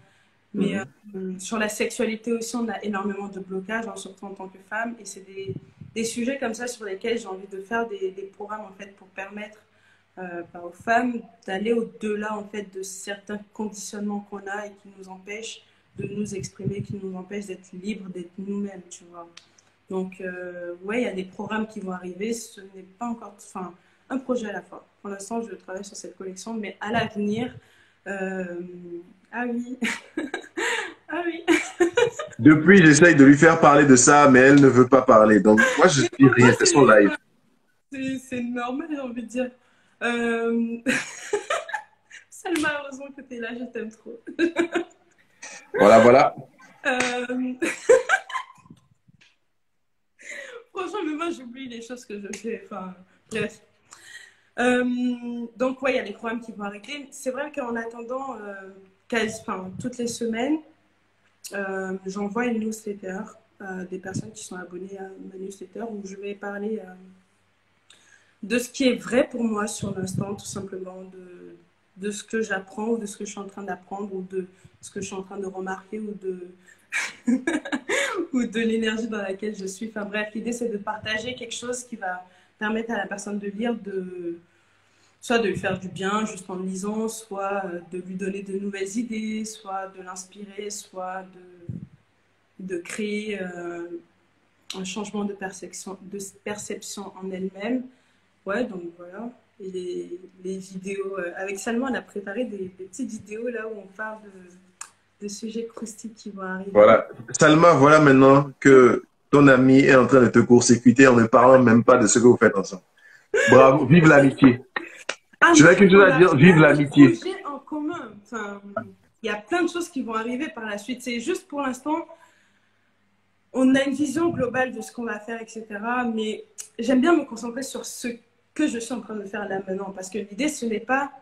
Mais mhm. euh, sur la sexualité aussi, on a énormément de blocages, hein, surtout en tant que femme. Et c'est des, des, sujets comme ça sur lesquels j'ai envie de faire des, des, programmes en fait pour permettre euh, bah, aux femmes d'aller au-delà en fait de certains conditionnements qu'on a et qui nous empêchent de nous exprimer, qui nous empêchent d'être libres, d'être nous-mêmes, tu vois. Donc, euh, ouais, il y a des programmes qui vont arriver. Ce n'est pas encore, enfin, un projet à la fois. Pour l'instant, je travaille sur cette collection, mais à l'avenir, euh, ah oui. ah oui. Depuis, j'essaye de lui faire parler de ça, mais elle ne veut pas parler. Donc, moi, je dis rien, c'est son live. C'est normal, j'ai envie de dire. Euh... Salma, heureusement que tu es là, je t'aime trop. voilà, voilà. Euh... Franchement, mais moi, j'oublie les choses que je fais. Enfin, bref. Euh, donc, ouais, il y a les programmes qui vont arrêter. C'est vrai qu'en attendant, euh, toutes les semaines, euh, j'envoie une newsletter à des personnes qui sont abonnées à ma newsletter où je vais parler de ce qui est vrai pour moi sur l'instant, tout simplement, de, de ce que j'apprends ou de ce que je suis en train d'apprendre ou de ce que je suis en train de remarquer ou de, ou de l'énergie dans laquelle je suis. Enfin bref, l'idée c'est de partager quelque chose qui va permettre à la personne de lire, de, soit de lui faire du bien juste en lisant, soit euh, de lui donner de nouvelles idées, soit de l'inspirer, soit de, de créer euh, un changement de perception, de perception en elle-même. Ouais, donc voilà. Et les, les vidéos, euh, avec Salman, on a préparé des, des, petites vidéos là où on parle de, de sujets croustiques qui vont arriver. Voilà. Salma, voilà maintenant que ton ami est en train de te court-circuiter en ne parlant même pas de ce que vous faites ensemble. Bravo, vive l'amitié. Ah, Je n'ai quelque chose à dire, vive l'amitié. en commun. Enfin, il y a plein de choses qui vont arriver par la suite. C'est juste pour l'instant, on a une vision globale de ce qu'on va faire, etc. Mais j'aime bien me concentrer sur ce que je suis en train de faire là maintenant. Parce que l'idée, ce n'est pas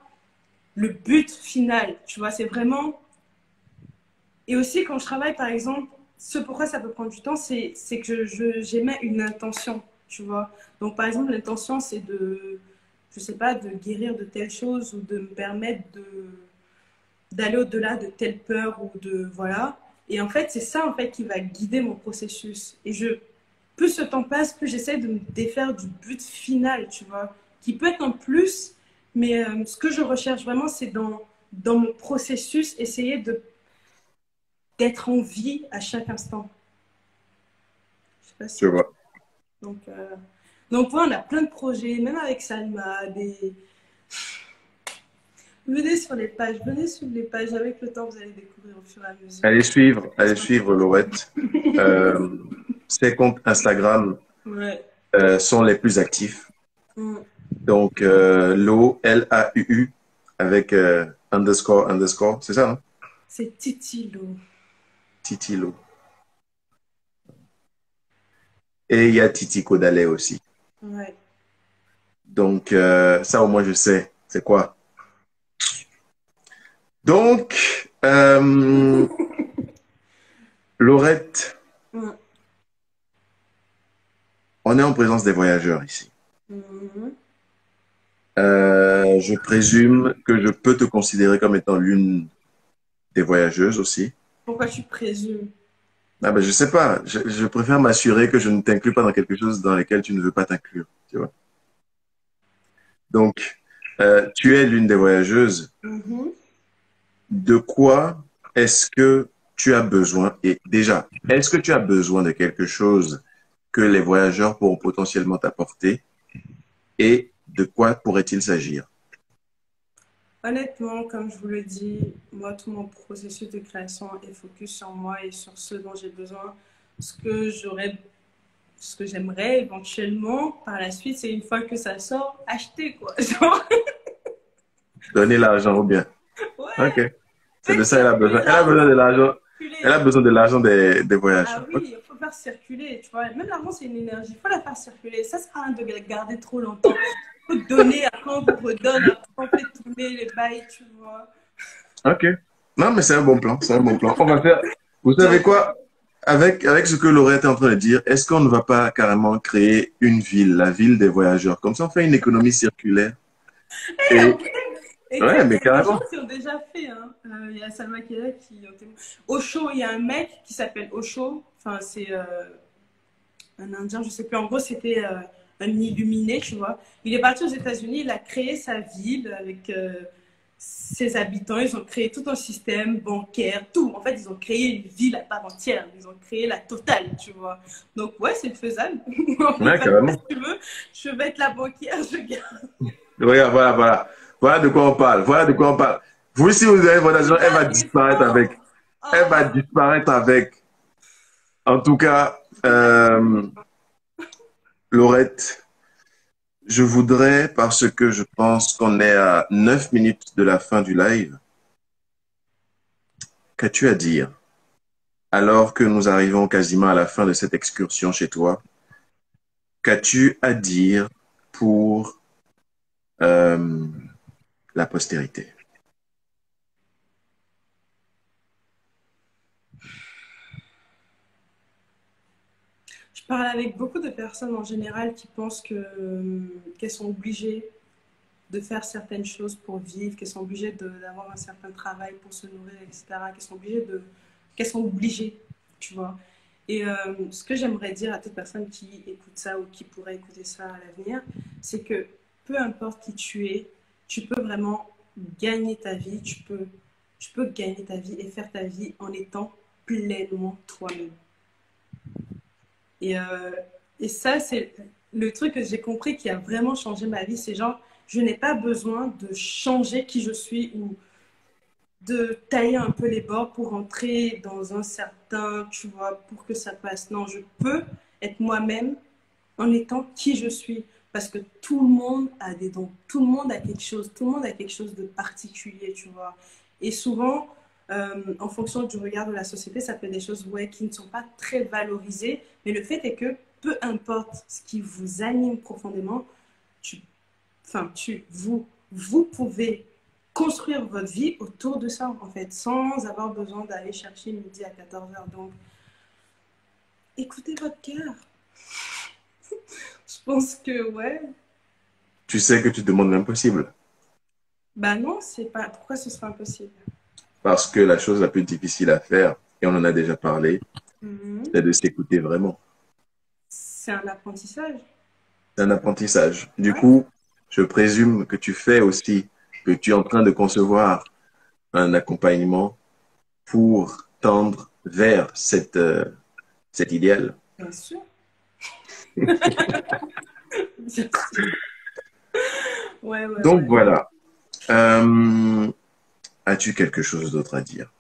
le but final. Tu vois, c'est vraiment. Et aussi, quand je travaille, par exemple, ce pourquoi ça peut prendre du temps, c'est que j'émets une intention, tu vois. Donc, par exemple, l'intention, c'est de, je sais pas, de guérir de telle chose ou de me permettre d'aller au-delà de telle peur ou de, voilà. Et en fait, c'est ça, en fait, qui va guider mon processus. Et je, plus ce temps passe, plus j'essaie de me défaire du but final, tu vois, qui peut être un plus, mais euh, ce que je recherche vraiment, c'est dans, dans mon processus, essayer de d'être en vie à chaque instant. Je sais pas si. Je vois. Donc, euh... donc on a plein de projets, même avec Salma, des. Venez sur les pages, venez sur les pages. Avec le temps, vous allez découvrir au fur et à mesure. Allez suivre, allez suivre Laurette. euh, ses comptes Instagram ouais. euh, sont les plus actifs. Mm. Donc, euh, Lo, L-A-U-U, avec euh, underscore, underscore, c'est ça, hein? C'est Titilo. Titilo. Et il y a Titi Kodale aussi. Ouais. Donc, euh, ça au moins je sais. C'est quoi? Donc, euh, Laurette, Ouais. on est en présence des voyageurs ici. Mhm. Euh, je présume que je peux te considérer comme étant l'une des voyageuses aussi. Pourquoi tu présumes? Ah ben, je sais pas. Je, je préfère m'assurer que je ne t'inclus pas dans quelque chose dans lequel tu ne veux pas t'inclure. Tu vois. Donc, euh, tu es l'une des voyageuses. Mhm. De quoi est-ce que tu as besoin? Et déjà, est-ce que tu as besoin de quelque chose que les voyageurs pourront potentiellement t'apporter? Et de quoi pourrait-il s'agir? Honnêtement, comme je vous le dis, moi, tout mon processus de création est focus sur moi et sur ce dont j'ai besoin. Ce que j'aurais, ce que j'aimerais éventuellement par la suite, c'est une fois que ça sort, acheter quoi. Genre... Donner l'argent ou bien Ouais. Ok. C'est de ça qu'elle a besoin. Elle a besoin de l'argent. Elle a besoin de l'argent des, des voyages. Ah oui, il faut faire circuler, tu vois. Même l'argent, c'est une énergie. Il faut la faire circuler. Ça sert à rien de garder trop longtemps. Faut donner, après on vous redonne, après on fait tourner les bails, tu vois. Ok. Non, mais c'est un bon plan. C'est un bon plan. On va faire. Vous savez quoi? Avec, avec ce que Laurette est en train de dire, est-ce qu'on ne va pas carrément créer une ville, la ville des voyageurs? Comme ça, on fait une économie circulaire. Et, ouais, mais carrément. Les gens ont déjà fait. Hein. Euh, il y a Salma qui est là qui. Osho, il y a un mec qui s'appelle Osho. Enfin, c'est euh, un Indien, je sais plus. En gros, c'était euh, un illuminé, tu vois. Il est parti aux États-Unis, il a créé sa ville avec ses habitants, ils ont créé tout un système bancaire, tout. En fait, ils ont créé une ville à part entière. Ils ont créé la totale, tu vois. Donc, ouais, c'est faisable. Ouais, carrément. Si tu veux, je vais être la banquière, je garde. Regarde, voilà, voilà. Voilà de quoi on parle. Voilà de quoi on parle. Vous, si vous avez votre argent, elle va disparaître avec. Elle va disparaître avec. En tout cas, euh, Laurette, je voudrais, parce que je pense qu'on est à 9 minutes de la fin du live, qu'as-tu à dire? Alors que nous arrivons quasiment à la fin de cette excursion chez toi Qu'as-tu à dire pour euh, la postérité Je parle avec beaucoup de personnes en général qui pensent que, qu'elles sont obligées de faire certaines choses pour vivre, qu'elles sont obligées d'avoir un certain travail pour se nourrir, etc. Qu'elles sont obligées de, qu'elles sont obligées, tu vois. Et euh, ce que j'aimerais dire à toute personne qui écoute ça ou qui pourrait écouter ça à l'avenir, c'est que peu importe qui tu es, tu peux vraiment gagner ta vie, tu peux, tu peux gagner ta vie et faire ta vie en étant pleinement toi-même. Et, euh, et ça, c'est le truc que j'ai compris qui a vraiment changé ma vie. C'est genre, je n'ai pas besoin de changer qui je suis ou de tailler un peu les bords pour entrer dans un certain, tu vois, pour que ça passe. Non, je peux être moi-même en étant qui je suis. Parce que tout le monde a des dons, tout le monde a quelque chose, tout le monde a quelque chose de particulier, tu vois. Et souvent, euh, en fonction du regard de la société, ça fait des choses ouais, qui ne sont pas très valorisées. Mais le fait est que peu importe ce qui vous anime profondément, tu, enfin, tu, vous, vous pouvez construire votre vie autour de ça, en fait, sans avoir besoin d'aller chercher midi à 14h. Donc, écoutez votre cœur. Je pense que, ouais. Tu sais que tu demandes l'impossible. Bah non, c'est pas. Pourquoi ce serait impossible? Parce que la chose la plus difficile à faire, et on en a déjà parlé, mhm. c'est de s'écouter vraiment. C'est un apprentissage. C'est un apprentissage. Du coup, je présume que tu fais aussi, que tu es en train de concevoir un accompagnement pour tendre vers cette, euh, cet idéal. Bien sûr. Donc voilà. Euh, As-tu quelque chose d'autre à dire?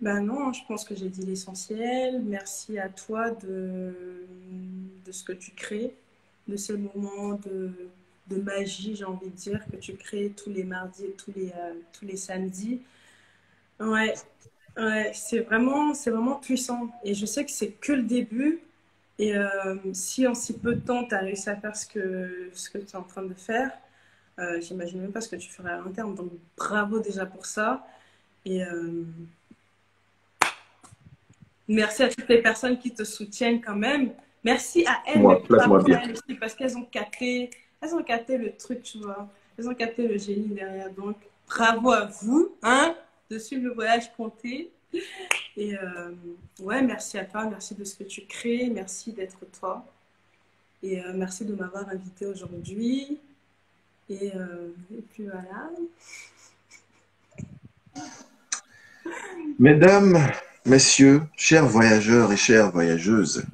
Ben non, je pense que j'ai dit l'essentiel. Merci à toi de, de ce que tu crées, de ces moments de, de magie, j'ai envie de dire, que tu crées tous les mardis et tous les, euh, tous les samedis. Ouais, c'est vraiment, vraiment puissant. Et je sais que c'est que le début. Et euh, si en si peu de temps, tu as réussi à faire ce que, ce que tu es en train de faire, euh, j'imagine même pas ce que tu ferais à long terme. Donc bravo déjà pour ça. Et euh, merci à toutes les personnes qui te soutiennent quand même. Merci à elles, parce qu'elles ont capté, elles ont capté le truc, tu vois. Elles ont capté le génie derrière. Donc bravo à vous, hein, de suivre le voyage compté. Et euh, ouais, merci à toi, merci de ce que tu crées, merci d'être toi. Et merci de m'avoir invité aujourd'hui. Euh, et, puis voilà. Mesdames, messieurs, chers voyageurs et chères voyageuses,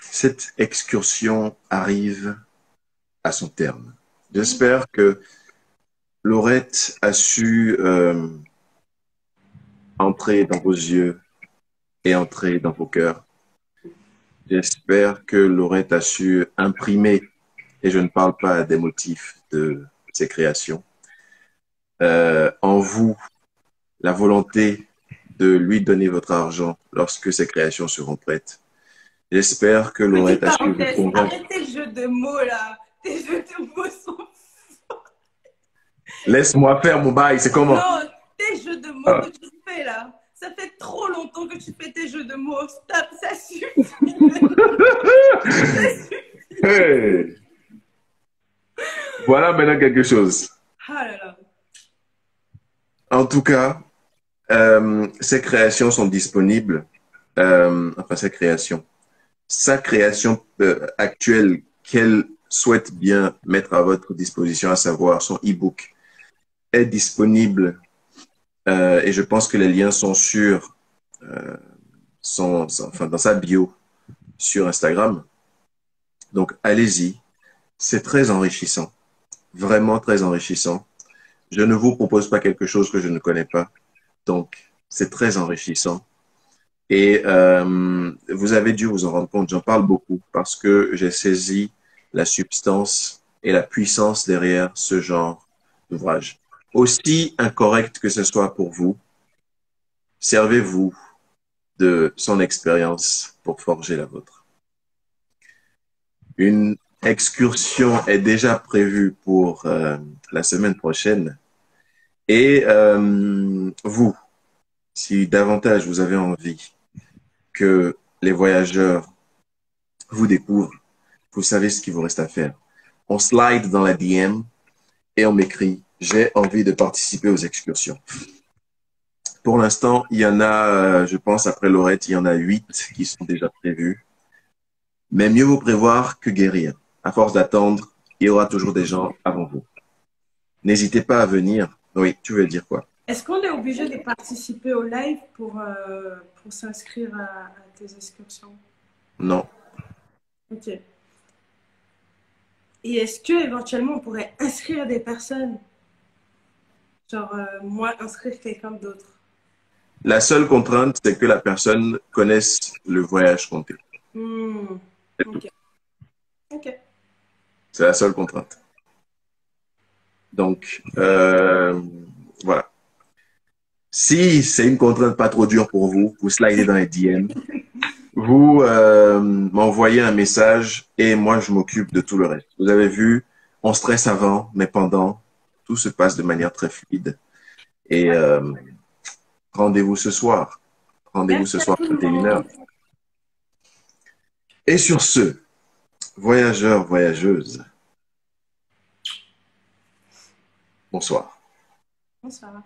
cette excursion arrive à son terme. J'espère que Laurette a su euh, entrer dans vos yeux et entrer dans vos cœurs. J'espère que Laurette a su imprimer et je ne parle pas des motifs de ses créations. Euh, en vous, la volonté de lui donner votre argent lorsque ses créations seront prêtes. J'espère que Laurette a su vous convaincre. Arrête tes jeux de mots là. Tes jeux de mots sont Laisse-moi faire mon bail, c'est comment? Non, tes jeux de mots Ah. que tu fais là. Ça fait trop longtemps que tu fais tes jeux de mots. Stop, ça suffit. ça suffit. Hey Voilà maintenant quelque chose. Ah là là. En tout cas, euh, ces créations sont disponibles. euh, enfin. Sa création euh, actuelle qu'elle souhaite bien mettre à votre disposition, à savoir son e-book, est disponible euh, et je pense que les liens sont sur, euh, sont, sont- enfin, dans sa bio sur Instagram. Donc, allez-y. C'est très enrichissant. Vraiment très enrichissant. Je ne vous propose pas quelque chose que je ne connais pas. Donc, c'est très enrichissant. Et euh, vous avez dû vous en rendre compte, j'en parle beaucoup parce que j'ai saisi la substance et la puissance derrière ce genre d'ouvrage. Aussi incorrect que ce soit pour vous, servez-vous de son expérience pour forger la vôtre. Une excursion est déjà prévue pour euh, la semaine prochaine. Et euh, vous, si davantage vous avez envie que les voyageurs vous découvrent, vous savez ce qu'il vous reste à faire. On slide dans la DM et on m'écrit j'ai envie de participer aux excursions. Pour l'instant, il y en a, euh, je pense, après Lorette, il y en a huit qui sont déjà prévus. Mais mieux vaut prévoir que guérir. À force d'attendre, il y aura toujours des gens avant vous. N'hésitez pas à venir. Oui, tu veux dire quoi? Est-ce qu'on est obligé de participer au live pour, euh, pour s'inscrire à, à tes excursions? Non. Ok. Et est-ce que éventuellement on pourrait inscrire des personnes? Genre, euh, moi, inscrire quelqu'un d'autre La seule contrainte, c'est que la personne connaisse le voyage compté. Hmm, Ok. Ok. C'est la seule contrainte. Donc, euh, voilà. Si c'est une contrainte pas trop dure pour vous, vous slidez dans les DM. Vous euh, m'envoyez un message et moi, je m'occupe de tout le reste. Vous avez vu, on stresse avant, mais pendant, tout se passe de manière très fluide. Et euh, rendez-vous ce soir. Rendez-vous ce soir à à tout le 21h. monde. Et sur ce, voyageurs, voyageuses, bonsoir. Bonsoir.